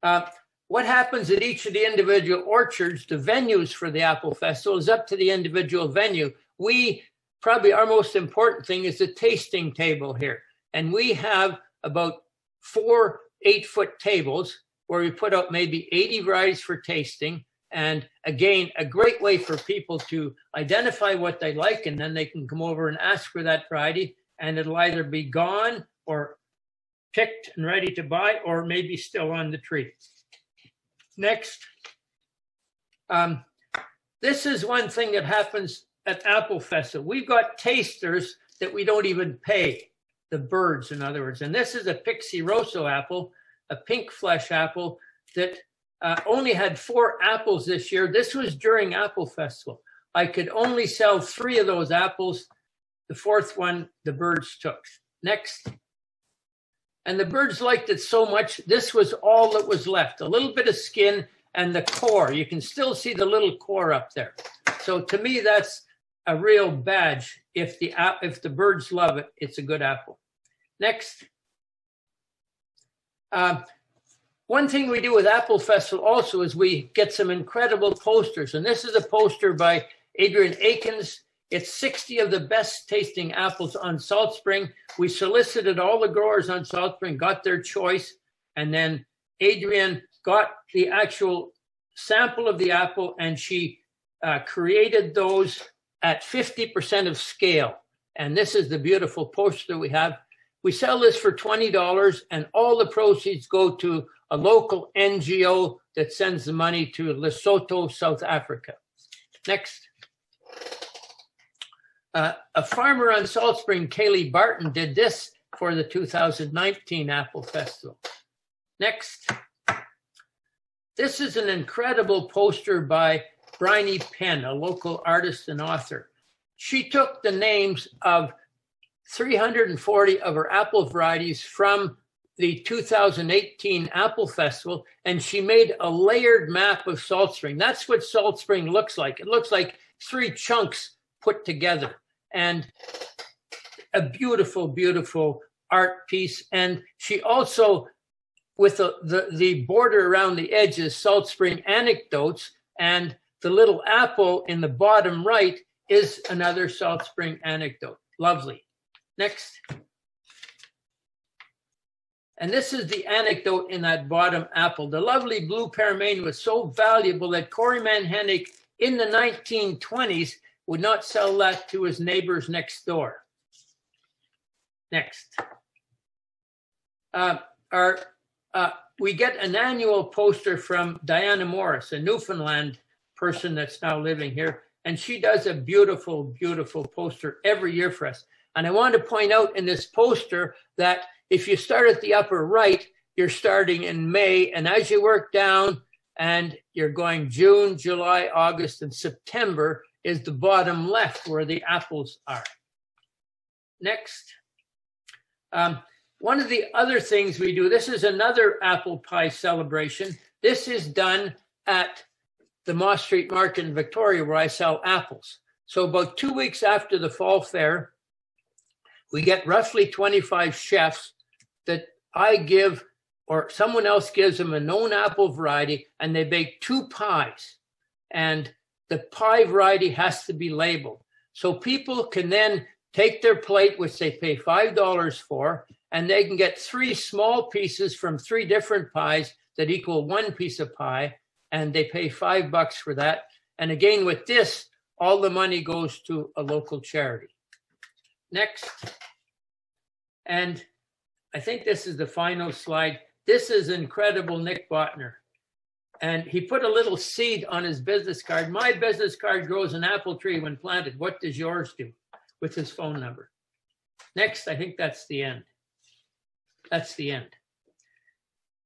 Uh, what happens at each of the individual orchards, the venues for the Apple Festival is up to the individual venue. We probably our most important thing is the tasting table here. And we have about four eight foot tables where we put out maybe 80 varieties for tasting. And again, a great way for people to identify what they like, and then they can come over and ask for that variety, and it'll either be gone or picked and ready to buy, or maybe still on the tree. Next. Um, this is one thing that happens at Apple Festival. We've got tasters that we don't even pay, the birds, in other words. And this is a Pixie Rosso apple, a pink flesh apple that uh, only had four apples this year. This was during Apple Festival. I could only sell three of those apples. The fourth one, the birds took. Next. And the birds liked it so much, this was all that was left a little bit of skin and the core. You can still see the little core up there. So to me, that's a real badge. If the if the birds love it, it's a good apple. Next. Uh, one thing we do with Apple Festival also is we get some incredible posters. And this is a poster by Adrian Akins. It's 60 of the best tasting apples on Salt Spring. We solicited all the growers on Salt Spring, got their choice, and then Adrian got the actual sample of the apple and she uh, created those at 50% of scale. And this is the beautiful poster we have. We sell this for $20 and all the proceeds go to a local NGO that sends the money to Lesotho, South Africa. Next. Uh, a farmer on Salt Spring, Kaylee Barton, did this for the 2019 Apple Festival. Next. This is an incredible poster by Bryony Penn, a local artist and author. She took the names of 340 of her apple varieties from the 2018 Apple Festival, and she made a layered map of Salt Spring. That's what Salt Spring looks like. It looks like three chunks put together, and a beautiful, beautiful art piece. And she also, with the, the, the border around the edges, Salt Spring anecdotes, and the little apple in the bottom right is another Salt Spring anecdote. Lovely. Next. And this is the anecdote in that bottom apple. The lovely blue pearmain was so valuable that Corey Manhennick in the 1920s would not sell that to his neighbors next door. Next. Uh, our, uh, we get an annual poster from Diana Morris, a Newfoundland person that's now living here. And she does a beautiful, beautiful poster every year for us. And I want to point out in this poster that if you start at the upper right, you're starting in May. And as you work down and you're going June, July, August, and September is the bottom left where the apples are. Next. Um, one of the other things we do, this is another apple pie celebration. This is done at the Moss Street Market in Victoria where I sell apples. So about two weeks after the fall fair, we get roughly 25 chefs that I give or someone else gives them a known apple variety and they bake two pies. And the pie variety has to be labeled. So people can then take their plate, which they pay $5 for, and they can get three small pieces from three different pies that equal one piece of pie, and they pay five bucks for that. And again, with this, all the money goes to a local charity. Next. And I think this is the final slide. This is incredible Nick Botner. And he put a little seed on his business card. My business card grows an apple tree when planted. What does yours do? With his phone number. Next, I think that's the end. That's the end.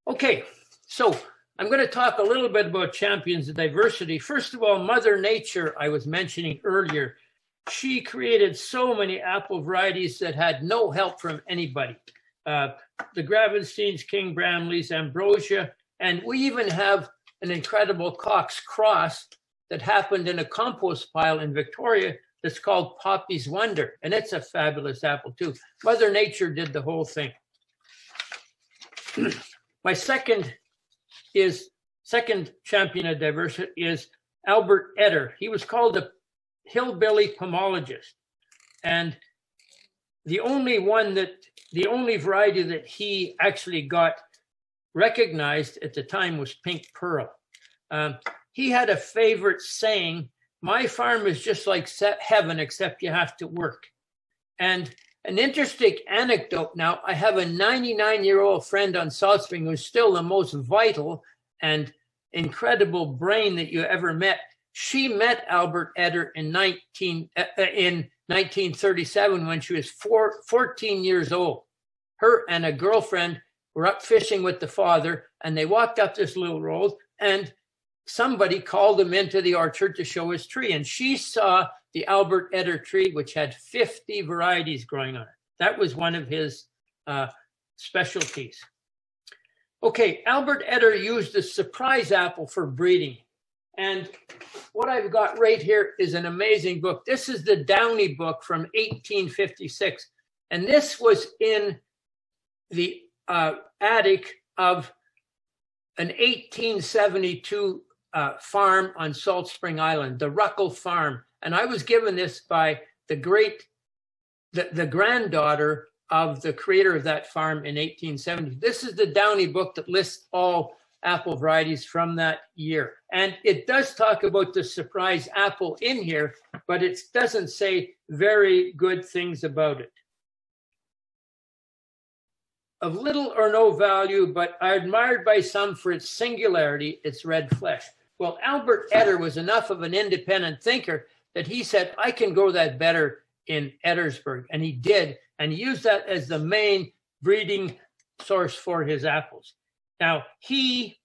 Okay, so I'm going to talk a little bit about champions of diversity. First of all, Mother Nature, I was mentioning earlier, she created so many apple varieties that had no help from anybody. Uh, the Gravensteins, King Bramleys, Ambrosia, and we even have an incredible Cox cross that happened in a compost pile in Victoria that's called Poppy's Wonder, and it's a fabulous apple too. Mother Nature did the whole thing. (clears throat) My second is second champion of diversity is Albert Etter. He was called a hillbilly pomologist, and the only one that the only variety that he actually got recognized at the time was Pink Pearl. Um, he had a favorite saying, My farm is just like heaven, except you have to work. And an interesting anecdote now I have a 99 year old friend on Salt Spring who's still the most vital and incredible brain that you ever met. She met Albert Etter in 19 uh, uh in 1937 when she was four, 14 years old. Her and a girlfriend were up fishing with the father, and they walked up this little road, and somebody called him into the orchard to show his tree. And she saw the Albert Etter tree, which had 50 varieties growing on it. That was one of his uh, specialties. Okay, Albert Etter used the surprise apple for breeding. And what I've got right here is an amazing book. This is the Downing book from 1856. And this was in the uh, attic of an 1872 uh, farm on Salt Spring Island, the Ruckle Farm. And I was given this by the great, the, the granddaughter of the creator of that farm in 1870. This is the Downing book that lists all apple varieties from that year. And it does talk about the surprise apple in here, but it doesn't say very good things about it of little or no value, but admired by some for its singularity, its red flesh. Well, Albert Etter was enough of an independent thinker that he said, I can grow that better in Ettersburg. And he did. And he used that as the main breeding source for his apples. Now, he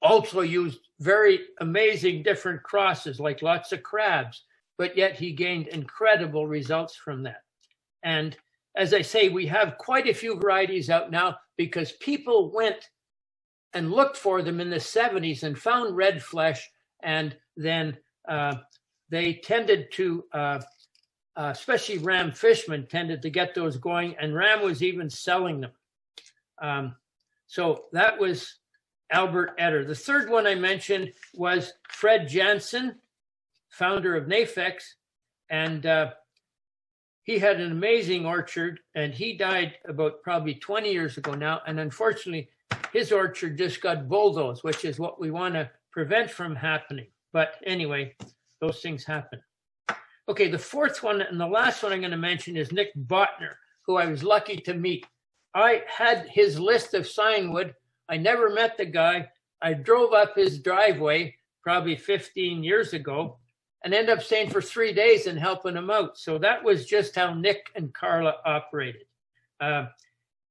also used very amazing different crosses, like lots of crabs, but yet he gained incredible results from that. And as I say, we have quite a few varieties out now because people went and looked for them in the 70s and found red flesh, and then uh, they tended to, uh, uh, especially Ram Fishman, tended to get those going, and Ram was even selling them. Um, so that was Albert Etter. The third one I mentioned was Fred Jansen, founder of Nafex, and uh, he had an amazing orchard and he died about probably 20 years ago now. And unfortunately, his orchard just got bulldozed, which is what we want to prevent from happening. But anyway, those things happen. Okay, the fourth one and the last one I'm going to mention is Nick Botner, who I was lucky to meet. I had his list of scionwood. I never met the guy. I drove up his driveway probably 15 years ago and end up staying for three days and helping him out. So that was just how Nick and Carla operated. Uh,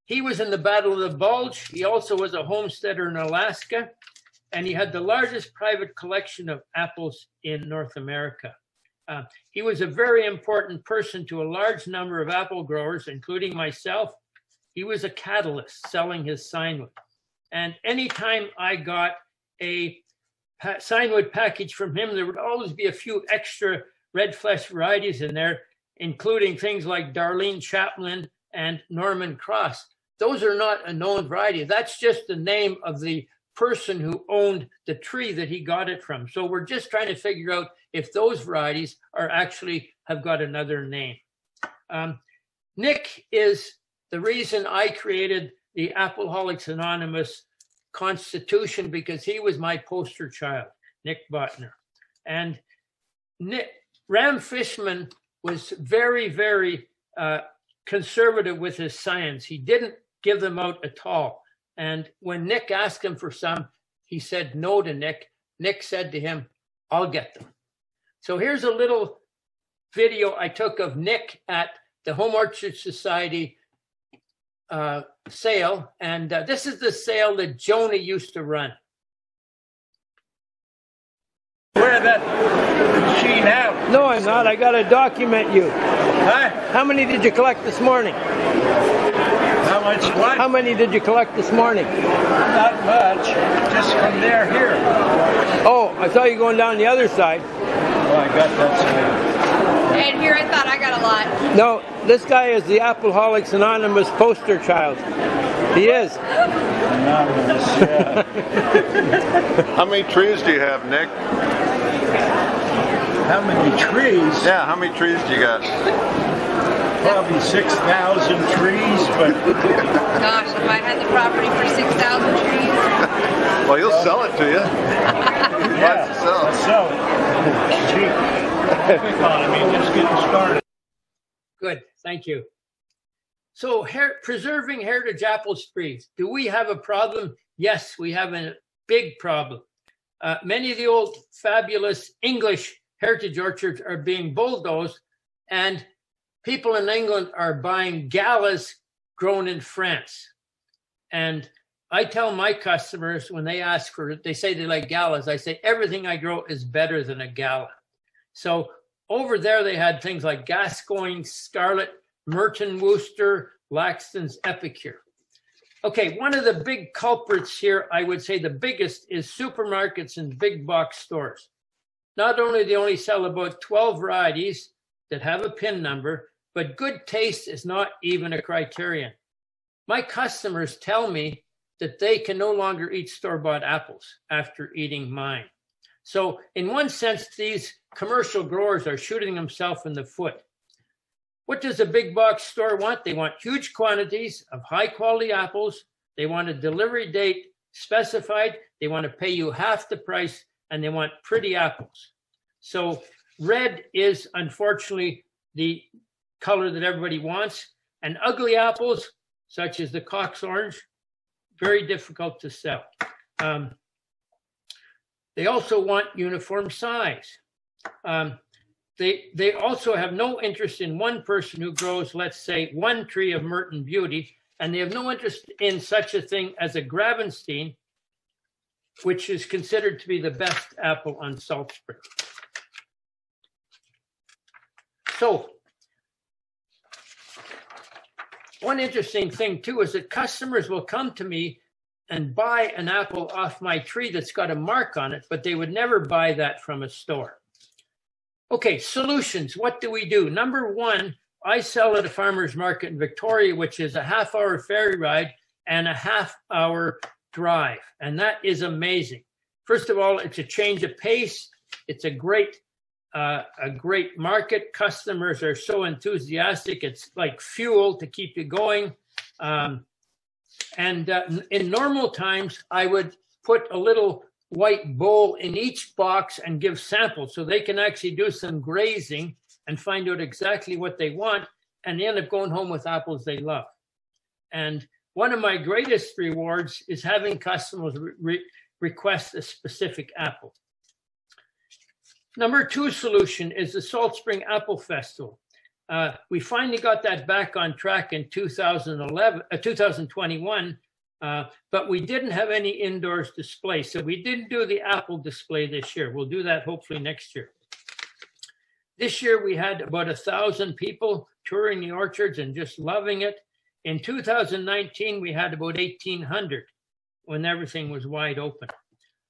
he was in the Battle of the Bulge. He also was a homesteader in Alaska, and he had the largest private collection of apples in North America. Uh, he was a very important person to a large number of apple growers, including myself. He was a catalyst selling his scionwood. And anytime I got a scionwood package from him, there would always be a few extra red flesh varieties in there, including things like Darlene Chaplin and Norman Cross. Those are not a known variety. That's just the name of the person who owned the tree that he got it from. So we're just trying to figure out if those varieties are actually have got another name. Um, Nick is the reason I created the Appleholics Anonymous Constitution because he was my poster child, Nick Botner. And Nick, Ram Fishman was very, very uh, conservative with his scions. He didn't give them out at all. And when Nick asked him for some, he said no to Nick. Nick said to him, I'll get them. So here's a little video I took of Nick at the Home Orchard Society uh, sale. And uh, this is the sale that Joanie used to run. Wear that machine out. No, I'm not. I got to document you. Huh? How many did you collect this morning? How much what? How many did you collect this morning? Not much. Just from there here. Oh, I saw you going down the other side. Oh, I got that side. And here I thought I got a lot. No, this guy is the Appleholics Anonymous poster child. He is. Anonymous, yeah. (laughs) How many trees do you have, Nick? How many trees? Yeah, how many trees do you got? Probably 6,000 trees, but Gosh, if I had the property for 6,000 trees. Well, he'll sell it to you. yeah, to sell. I'll sell it. It's cheap. Economy, just getting started. Good, thank you. So, her- preserving heritage apple trees. Do we have a problem? Yes, we have a big problem. Uh, many of the old fabulous English heritage orchards are being bulldozed, and people in England are buying galas grown in France. And I tell my customers when they ask for it, they say they like galas. I say everything I grow is better than a gala. So over there, they had things like Gascoigne Scarlet, Merton Worcester, Laxton's Epicure. Okay, one of the big culprits here, I would say the biggest, is supermarkets and big box stores. Not only they only sell about 12 varieties that have a PIN number, but good taste is not even a criterion. My customers tell me that they can no longer eat store bought apples after eating mine. So, in one sense, these commercial growers are shooting themselves in the foot. What does a big box store want? They want huge quantities of high quality apples. They want a delivery date specified. They want to pay you half the price and they want pretty apples. So, red is unfortunately the color that everybody wants. And ugly apples, such as the Cox orange, very difficult to sell. Um, they also want uniform size. Um, they, they also have no interest in one person who grows, let's say, one tree of Merton Beauty, and they have no interest in such a thing as a Gravenstein, which is considered to be the best apple on Salt Spring. So, one interesting thing too is that customers will come to me and buy an apple off my tree that's got a mark on it, but they would never buy that from a store. Okay, solutions. What do we do? Number one, I sell at a farmer's market in Victoria, which is a half hour ferry ride and a half hour drive. And that is amazing. First of all, it's a change of pace. It's a great, uh, a great market. Customers are so enthusiastic. It's like fuel to keep you going. Um, and uh, in normal times, I would put a little white bowl in each box and give samples so they can actually do some grazing and find out exactly what they want and they end up going home with apples they love. And one of my greatest rewards is having customers re- request a specific apple. Number two solution is the Salt Spring Apple Festival. Uh, we finally got that back on track in 2011, uh, 2021, uh, but we didn't have any indoors display. So we didn't do the Apple display this year. We'll do that hopefully next year. This year we had about a thousand people touring the orchards and just loving it. In 2019, we had about 1,800 when everything was wide open.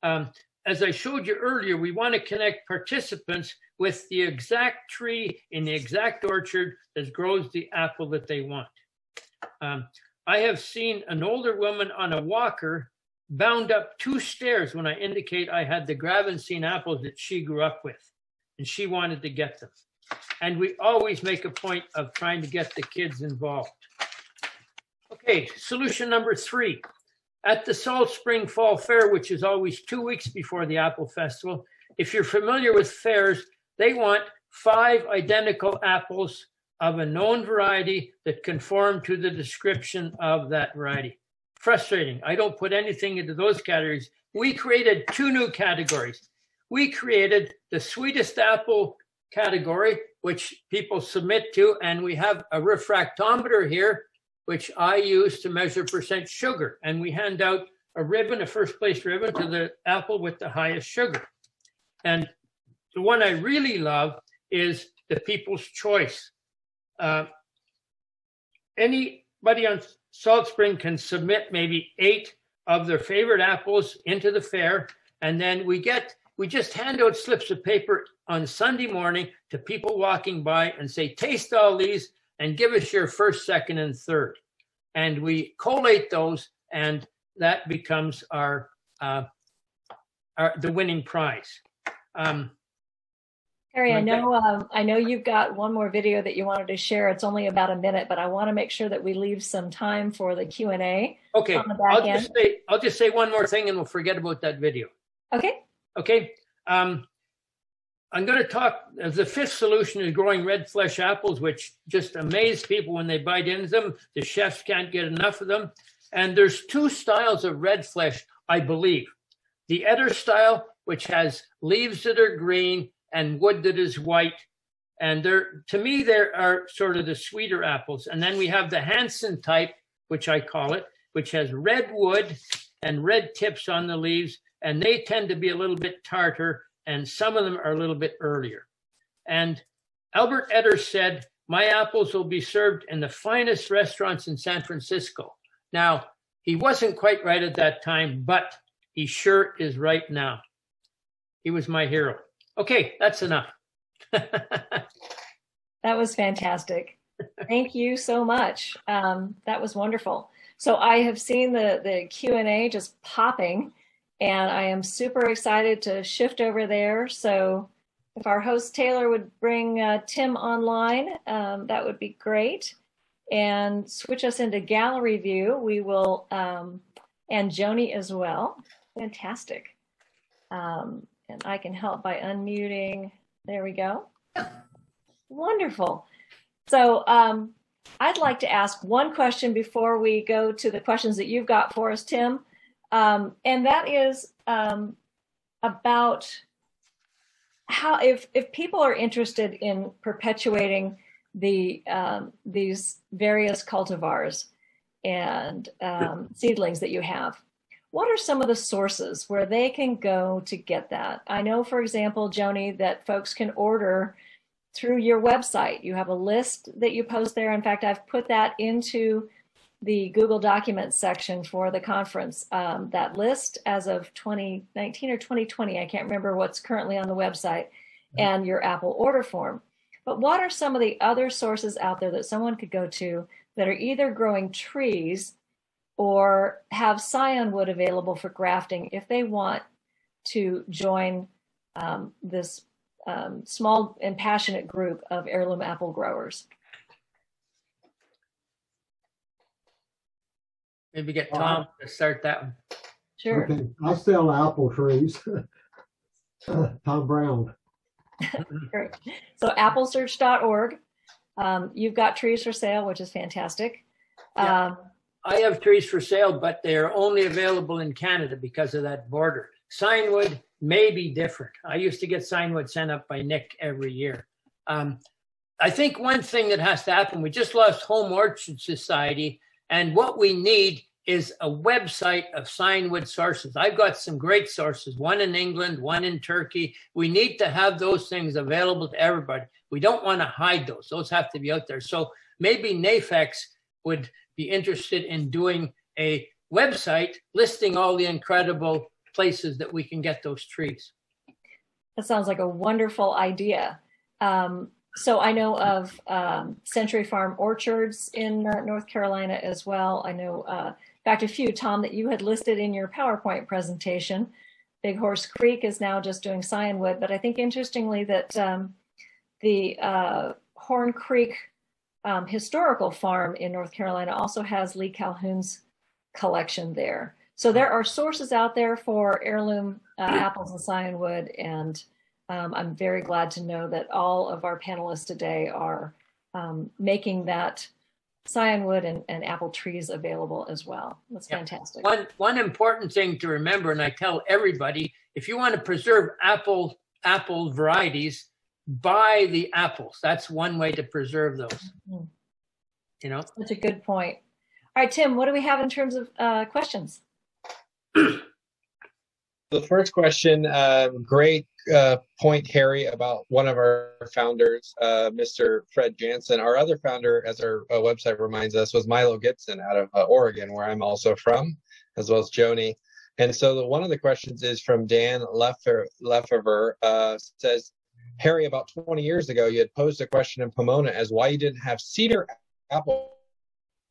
Um, as I showed you earlier, we want to connect participants with the exact tree in the exact orchard that grows the apple that they want. Um, I have seen an older woman on a walker bound up two stairs when I indicate I had the Gravenstein apples that she grew up with, and she wanted to get them. And we always make a point of trying to get the kids involved. Okay, solution number three. At the Salt Spring Fall Fair, which is always two weeks before the Apple Festival, if you're familiar with fairs, they want five identical apples of a known variety that conform to the description of that variety. Frustrating. I don't put anything into those categories. We created two new categories. We created the sweetest apple category, which people submit to, and we have a refractometer here, which I use to measure percent sugar. And we hand out a ribbon, a first place ribbon to the apple with the highest sugar. And the one I really love is the People's Choice. Uh, anybody on Salt Spring can submit maybe eight of their favorite apples into the fair, and then we get we just hand out slips of paper on Sunday morning to people walking by and say, "Taste all these and give us your first, second, and third. And we collate those, and that becomes our uh, our the winning prize. Um, Harry, I know, um, I know you've got one more video that you wanted to share. It's only about a minute, but I want to make sure that we leave some time for the Q and A. okay, On the back I'll just say I'll just say one more thing, and we'll forget about that video. Okay, Okay. Um, I'm going to talk. The fifth solution is growing red flesh apples, which just amaze people when they bite into them. The chefs can't get enough of them. And there's two styles of red flesh, I believe. The Etter style, which has leaves that are green and wood that is white. And they're, to me, there are sort of the sweeter apples. And then we have the Hansen type, which I call it, which has red wood and red tips on the leaves and they tend to be a little bit tartar, and some of them are a little bit earlier. And Albert Etter said, My apples will be served in the finest restaurants in San Francisco. Now, he wasn't quite right at that time, but he sure is right now. He was my hero. Okay, that's enough. (laughs) that was fantastic. Thank you so much. Um, that was wonderful. So I have seen the the Q and A just popping, and I am super excited to shift over there. So if our host Taylor would bring uh, Tim online, um, that would be great. And switch us into gallery view. We will, um, and Joanie as well. Fantastic. Um, and I can help by unmuting. There we go. Wonderful. So um, I'd like to ask one question before we go to the questions that you've got for us, Tim. Um, and that is um, about how if if people are interested in perpetuating the um, these various cultivars and um, seedlings that you have what are some of the sources where they can go to get that? I know for example Joanie that folks can order through your website. You have a list that you post there. In fact i've put that into the google documents section for the conference. Um, that list as of 2019 or 2020 i can't remember what's currently on the website and your apple order form. But what are some of the other sources out there that someone could go to that are either growing trees or have scion wood available for grafting if they want to join um, this um, small and passionate group of heirloom apple growers? Maybe get All Tom to start that one. Sure. Okay, I sell apple trees. (laughs) Tom Brown. (laughs) Great. So applesearch.org. Um, you've got trees for sale, which is fantastic. Yeah. Um, I have trees for sale, but they are only available in Canada because of that border. Scionwood may be different. I used to get scionwood sent up by Nick every year. Um, I think one thing that has to happen, we just lost Home Orchard Society, and what we need is a website of scionwood sources. I've got some great sources, one in England, one in Turkey. We need to have those things available to everybody. We don't want to hide those. Those have to be out there. So maybe NAFEX would be interested in doing a website listing all the incredible places that we can get those trees. That sounds like a wonderful idea. Um, so I know of um, Century Farm Orchards in uh, North Carolina as well. I know, uh, fact, a few, Tom, that you had listed in your PowerPoint presentation. Big Horse Creek is now just doing Scionwood, but I think interestingly that um, the uh, Horne Creek um, Historical Farm in North Carolina also has Lee Calhoun's collection there. So there are sources out there for heirloom uh, (clears throat) apples and scionwood, and um, I'm very glad to know that all of our panelists today are um, making that scionwood and, and apple trees available as well. That's Yeah. fantastic. One one important thing to remember, and I tell everybody, if you want to preserve apple apple varieties, buy the apples. That's one way to preserve those. Mhm. You know, Such a good point. All right, Tim, what do we have in terms of uh, questions? (clears throat) The first question, um, great uh, point, Harry, about one of our founders, uh, Mr. Fred Jansen. Our other founder, as our uh, website reminds us, was Milo Gibson out of uh, Oregon, where I'm also from, as well as Joanie. And so the, one of the questions is from Dan Leffer, Lefever, uh, says, Harry, about 20 years ago, you had posed a question in Pomona as why you didn't have cedar apple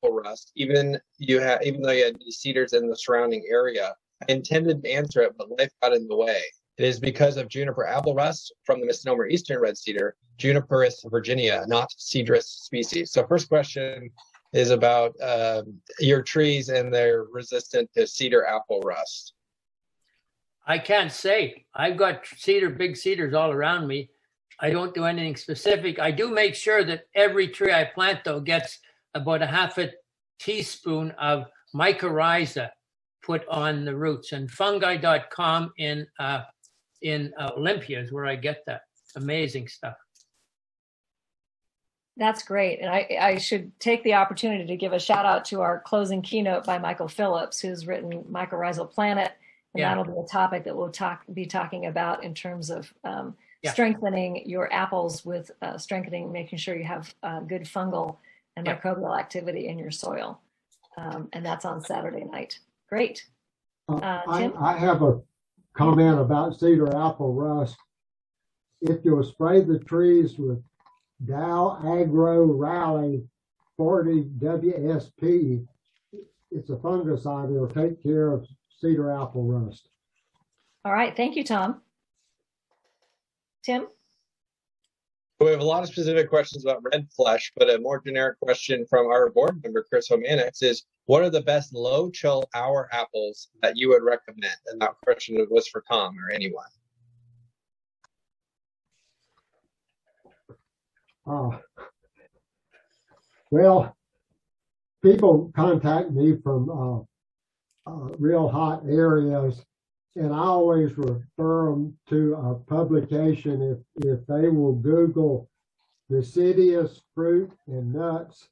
rust, even you had, even though you had cedars in the surrounding area. I intended to answer it, but life got in the way. It is because of juniper apple rust from the misnomer eastern red cedar, Juniperus virginiana, not Cedrus species. So, first question is about um, your trees and they're resistant to cedar apple rust. I can't say. I've got cedar, big cedars all around me. I don't do anything specific. I do make sure that every tree I plant, though, gets about a half a teaspoon of mycorrhiza put on the roots. And fungi.com in uh, in uh, Olympia is where I get that. Amazing stuff. That's great. And I, I should take the opportunity to give a shout out to our closing keynote by Michael Phillips, who's written Mycorrhizal Planet. And Yeah. that'll be a topic that we'll talk, be talking about in terms of um, Yeah. strengthening your apples with uh, strengthening, making sure you have uh, good fungal and Yeah. microbial activity in your soil. Um, and that's on Saturday night. Great. Uh, Uh, I, Tim? I have a comment about cedar apple rust. If you'll spray the trees with Dow Agro Rally 40 WSP, it's a fungicide. It'll take care of cedar apple rust. All right. Thank you, Tom. Tim? We have a lot of specific questions about red flesh, but a more generic question from our board member, Chris Homanix, is what are the best low chill hour apples that you would recommend? And that question was for Tom or anyone. Uh, well, people contact me from uh, uh, real hot areas, and I always refer them to a publication if if they will Google deciduous fruit and nuts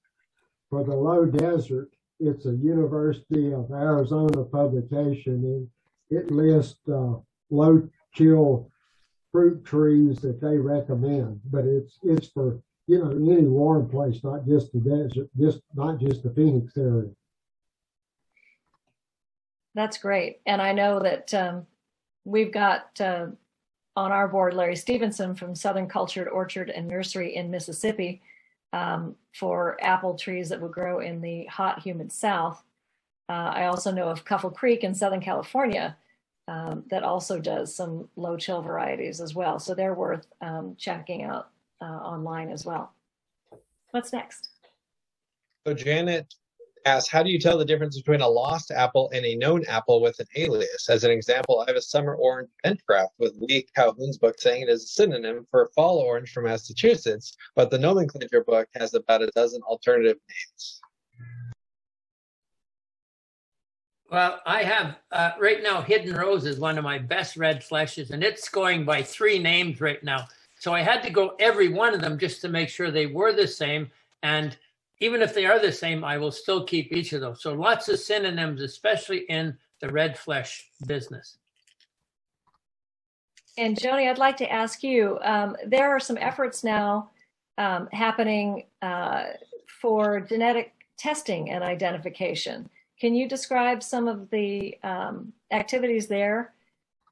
for the low desert. It's a University of Arizona publication, and it lists uh, low chill fruit trees that they recommend, but it's it's for you know any warm place, not just the desert, just not just the Phoenix area. That's great. And I know that um, we've got uh, on our board Larry Stevenson from Southern Cultured Orchard and Nursery in Mississippi um, for apple trees that would grow in the hot, humid South. Uh, I also know of Kuffel Creek in Southern California um, that also does some low chill varieties as well. So they're worth um, checking out uh, online as well. What's next? So Janet asks, how do you tell the difference between a lost apple and a known apple with an alias? As an example, I have a summer orange bentgraft with Lee Calhoun's book saying it is a synonym for fall orange from Massachusetts, but the nomenclature book has about a dozen alternative names. Well, I have uh, right now Hidden Rose is one of my best red fleshes, and it's going by three names right now. So I had to go every one of them just to make sure they were the same. And even if they are the same, I will still keep each of those. So lots of synonyms, especially in the red flesh business. And Joanie, I'd like to ask you, um, there are some efforts now um, happening uh, for genetic testing and identification. Can you describe some of the um, activities there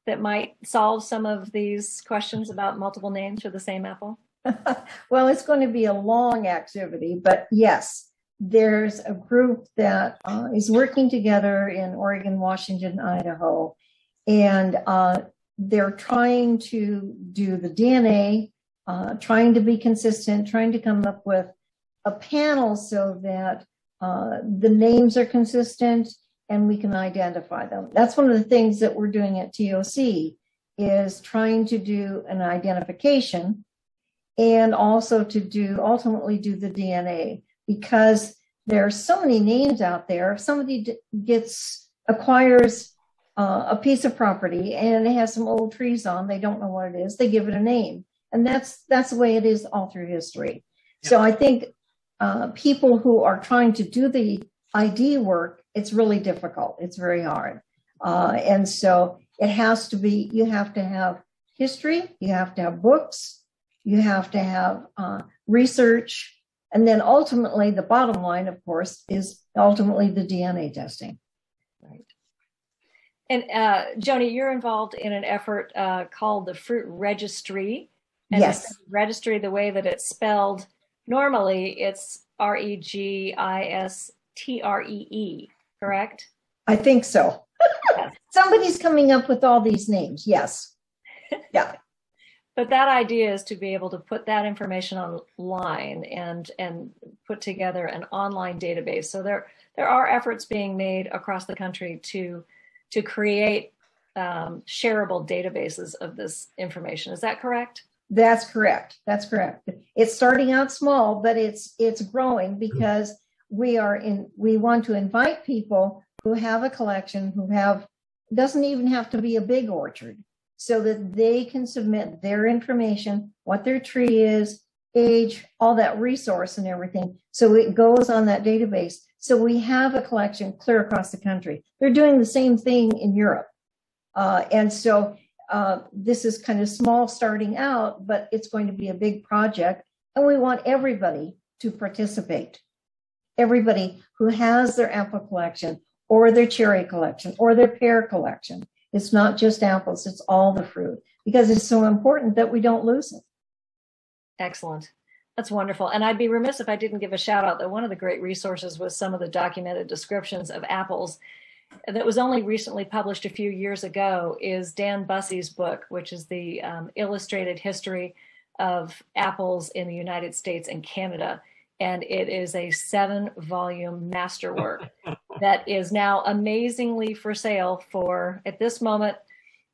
that might solve some of these questions about multiple names for the same apple? (laughs) well, it's going to be a long activity, but yes, there's a group that uh, is working together in Oregon, Washington, Idaho, and uh, they're trying to do the DNA uh, trying to be consistent, trying to come up with a panel so that uh, the names are consistent and we can identify them. That's one of the things that we're doing at TOC is trying to do an identification and also to do ultimately do the DNA because there are so many names out there. If somebody gets acquires uh, a piece of property and it has some old trees on, they don't know what it is. They give it a name, and that's that's the way it is all through history. Yeah. So I think uh, people who are trying to do the ID work, it's really difficult. It's very hard, uh, and so it has to be. You have to have history. You have to have books. You have to have uh, research. And then ultimately, the bottom line, of course, is ultimately the DNA testing. Right. And uh, Joanie, you're involved in an effort uh, called the Fruit Registry. And yes. registry, the way that it's spelled, normally it's R E G I S T R E E, correct? I think so. Yes. (laughs) Somebody's coming up with all these names. Yes. (laughs) Yeah but that idea is to be able to put that information online and and put together an online database. So there there are efforts being made across the country to to create um, shareable databases of this information. Is that correct? That's correct. That's correct. It's starting out small but it's it's growing because we are in we want to invite people who have a collection who have doesn't even have to be a big orchard so that they can submit their information, what their tree is, age, all that resource and everything. So it goes on that database. So we have a collection clear across the country. They're doing the same thing in Europe. Uh, and so uh, this is kind of small starting out, but it's going to be a big project. And we want everybody to participate. Everybody who has their apple collection or their cherry collection or their pear collection it's not just apples, it's all the fruit because it's so important that we don't lose it. Excellent. That's wonderful. And I'd be remiss if I didn't give a shout out that one of the great resources was some of the documented descriptions of apples that was only recently published a few years ago is Dan Bussey's book, which is the um, illustrated history of apples in the United States and Canada and it is a seven volume masterwork (laughs) that is now amazingly for sale for at this moment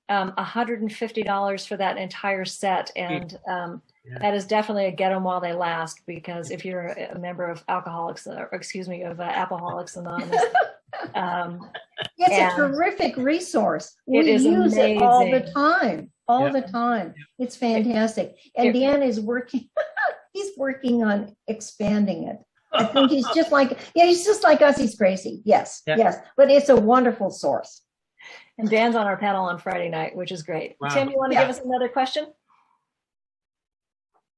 um, $150 for that entire set and um, yeah. that is definitely a get them while they last because if you're a member of alcoholics or excuse me of uh, alcoholics anonymous (laughs) um, it's a terrific resource we use amazing. it all the time all yeah. the time it's fantastic and dan is working (laughs) he's working on expanding it. I think he's just like yeah, he's just like us. He's crazy. Yes, yeah. yes, but it's a wonderful source. And Dan's on our panel on Friday night, which is great. Wow. Tim, you want to yeah. give us another question?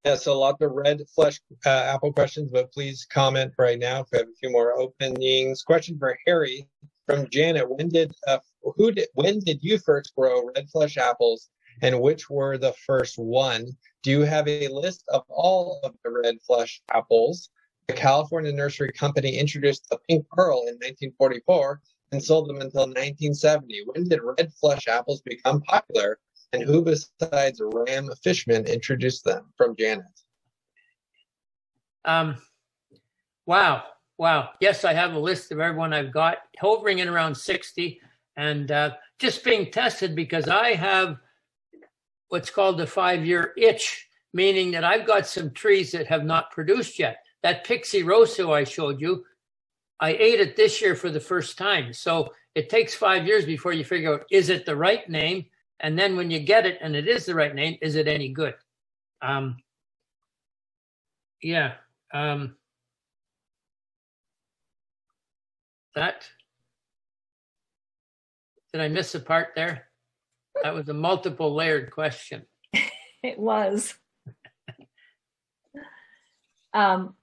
Yeah, so lots of red flesh uh, apple questions, but please comment right now if we have a few more openings. Question for Harry from Janet: When did uh, who did when did you first grow red flesh apples, and which were the first one? Do you have a list of all of the red flesh apples? The California Nursery Company introduced the pink pearl in 1944 and sold them until 1970. When did red flesh apples become popular? And who besides Ram Fishman introduced them? From Janet. Um, wow. Wow. Yes, I have a list of everyone I've got hovering in around 60 and uh, just being tested because I have what's called the five year itch, meaning that I've got some trees that have not produced yet. That Pixie Rosso I showed you, I ate it this year for the first time. So it takes five years before you figure out is it the right name? And then when you get it and it is the right name, is it any good? Um, yeah. Um, that. Did I miss a part there? That was a multiple layered question. (laughs) it was. um,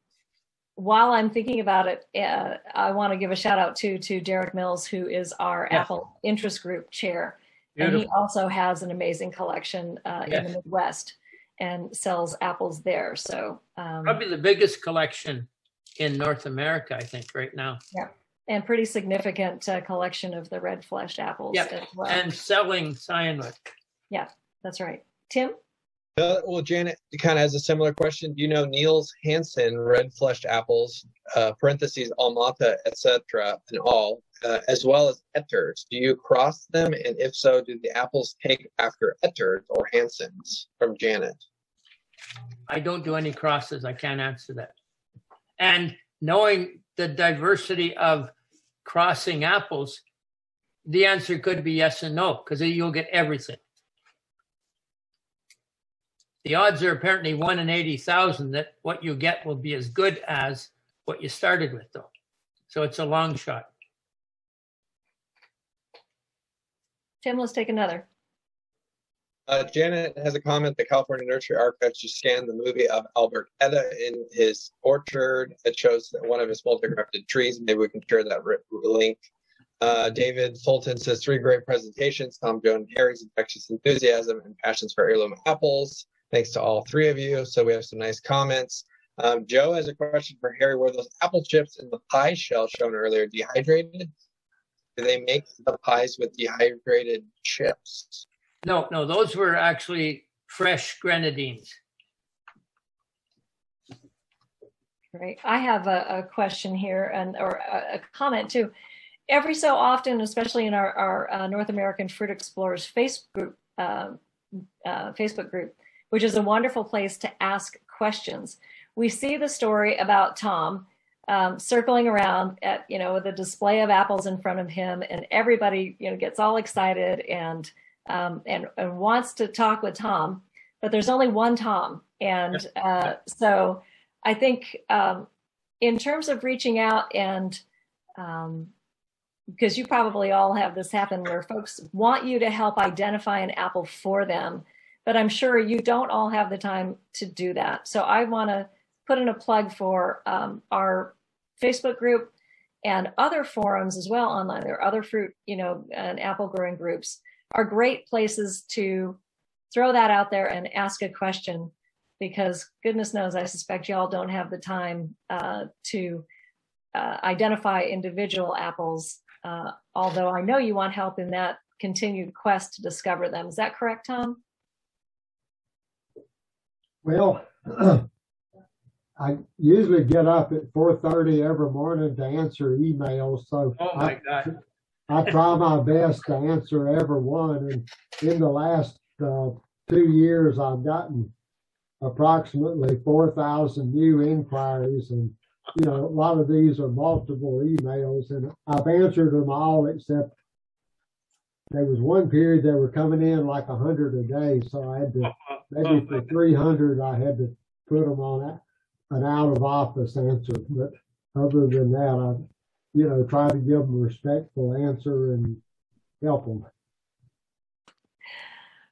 while I'm thinking about it, uh, I want to give a shout out to to Derek Mills, who is our yes. Apple Interest Group chair, Beautiful. and he also has an amazing collection uh, yes. in the Midwest and sells apples there. So um, probably the biggest collection in North America, I think, right now. Yeah and pretty significant uh, collection of the red flesh apples yep. as well. And selling cyanide. Yeah, that's right. Tim? Uh, well, Janet kind of has a similar question. Do you know Niels Hansen red fleshed apples, uh, parentheses, Almata, etc., and all, uh, as well as Etters? Do you cross them? And if so, do the apples take after Etters or Hansens? From Janet. I don't do any crosses. I can't answer that. And knowing the diversity of crossing apples, the answer could be yes and no, because you'll get everything. The odds are apparently one in 80,000 that what you get will be as good as what you started with, though. So it's a long shot. Tim, let's take another. Uh, Janet has a comment. The California Nursery Archives just scanned the movie of Albert Etter in his orchard. It shows one of his multi-grafted trees. Maybe we can share that link. Uh, David Fulton says three great presentations. Tom Joan Harry's infectious enthusiasm and passions for heirloom apples. Thanks to all three of you. So we have some nice comments. Um, Joe has a question for Harry. Were those apple chips in the pie shell shown earlier dehydrated? Do they make the pies with dehydrated chips? No, no, those were actually fresh grenadines. Great. I have a, a question here and or a, a, comment too. Every so often, especially in our, our uh, North American Fruit Explorers Facebook group, uh, uh, Facebook group, which is a wonderful place to ask questions. We see the story about Tom um, circling around at you know with a display of apples in front of him, and everybody you know gets all excited and um, and, and wants to talk with Tom, but there's only one Tom, and uh, so I think um, in terms of reaching out and because um, you probably all have this happen where folks want you to help identify an apple for them but I'm sure you don't all have the time to do that. So I want to put in a plug for um, our Facebook group and other forums as well online. There are other fruit, you know, and apple growing groups are great places to throw that out there and ask a question because goodness knows I suspect y'all don't have the time uh, to uh, identify individual apples, uh, although I know you want help in that continued quest to discover them. Is that correct, Tom? Well, (clears throat) I usually get up at 4:30 every morning to answer emails, so oh my I, God. I try my best to answer every one. And in the last uh, two years, I've gotten approximately 4,000 new inquiries, and you know a lot of these are multiple emails, and I've answered them all except there was one period they were coming in like a hundred a day, so I had to (laughs) maybe for three hundred I had to put them on an out of office answer. But other than that, I, you know, try to give them a respectful answer and help them.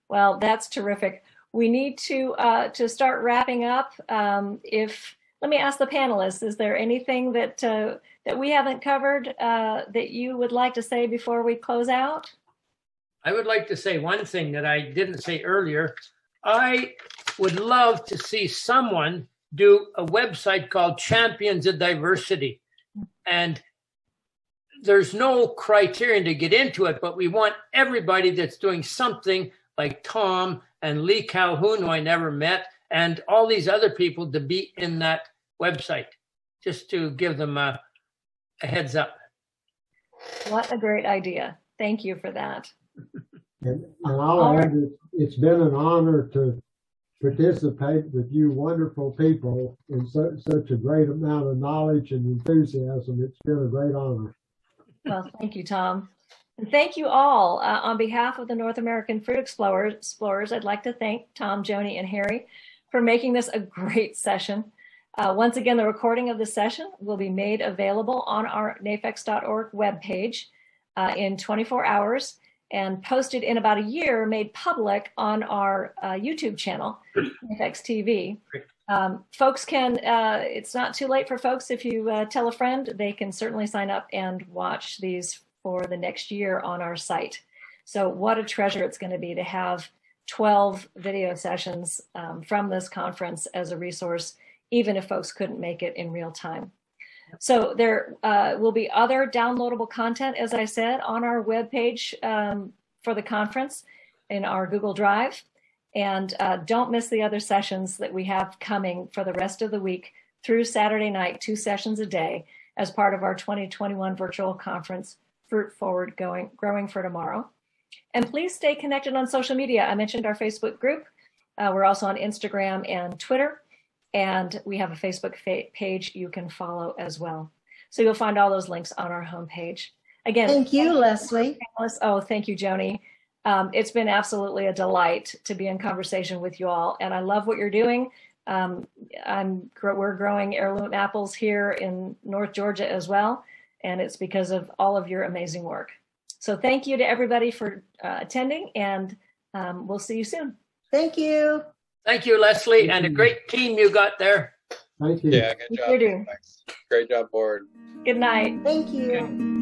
Well, that's terrific. We need to uh, to start wrapping up. Um, if let me ask the panelists: Is there anything that uh, that we haven't covered uh, that you would like to say before we close out? I would like to say one thing that I didn't say earlier. I would love to see someone do a website called Champions of Diversity. And there's no criterion to get into it, but we want everybody that's doing something like Tom and Lee Calhoun, who I never met, and all these other people to be in that website, just to give them a, a heads up. What a great idea. Thank you for that. And, and I'll add that it's been an honor to participate with you wonderful people in so, such a great amount of knowledge and enthusiasm. It's been a great honor. Well, thank you, Tom. And thank you all. Uh, on behalf of the North American Fruit Explorers, Explorers, I'd like to thank Tom, Joanie, and Harry for making this a (laughs) great session. Uh, once again, the recording of the session will be made available on our nafex.org webpage uh, in 24 hours and posted in about a year, made public on our uh, YouTube channel, NAFEX TV. Um, folks can, uh, it's not too late for folks if you uh, tell a friend, they can certainly sign up and watch these for the next year on our site. So, what a treasure it's going to be to have 12 video sessions um, from this conference as a resource, even if folks couldn't make it in real time. So there uh, will be other downloadable content, as I said, on our webpage um, for the conference in our Google Drive. And uh, don't miss the other sessions that we have coming for the rest of the week through Saturday night, two sessions a day as part of our 2021 virtual conference, Fruit Forward Going, Growing for Tomorrow. And please stay connected on social media. I mentioned our Facebook group. Uh, we're also on Instagram and Twitter, and we have a Facebook fa- page you can follow as well. So you'll find all those links on our homepage. Again, Thank you, Leslie. panelists. Oh, thank you, Joanie. Um, it's been absolutely a delight to be in conversation with you all, and I love what you're doing. Um, I'm we're growing heirloom apples here in North Georgia as well, and it's because of all of your amazing work. So thank you to everybody for uh, attending, and um, we'll see you soon. Thank you. Thank you, Leslie, Thank and a great team you got there. Thank you. Yeah, good job. Thanks. Great job, board. Good night. Thank you.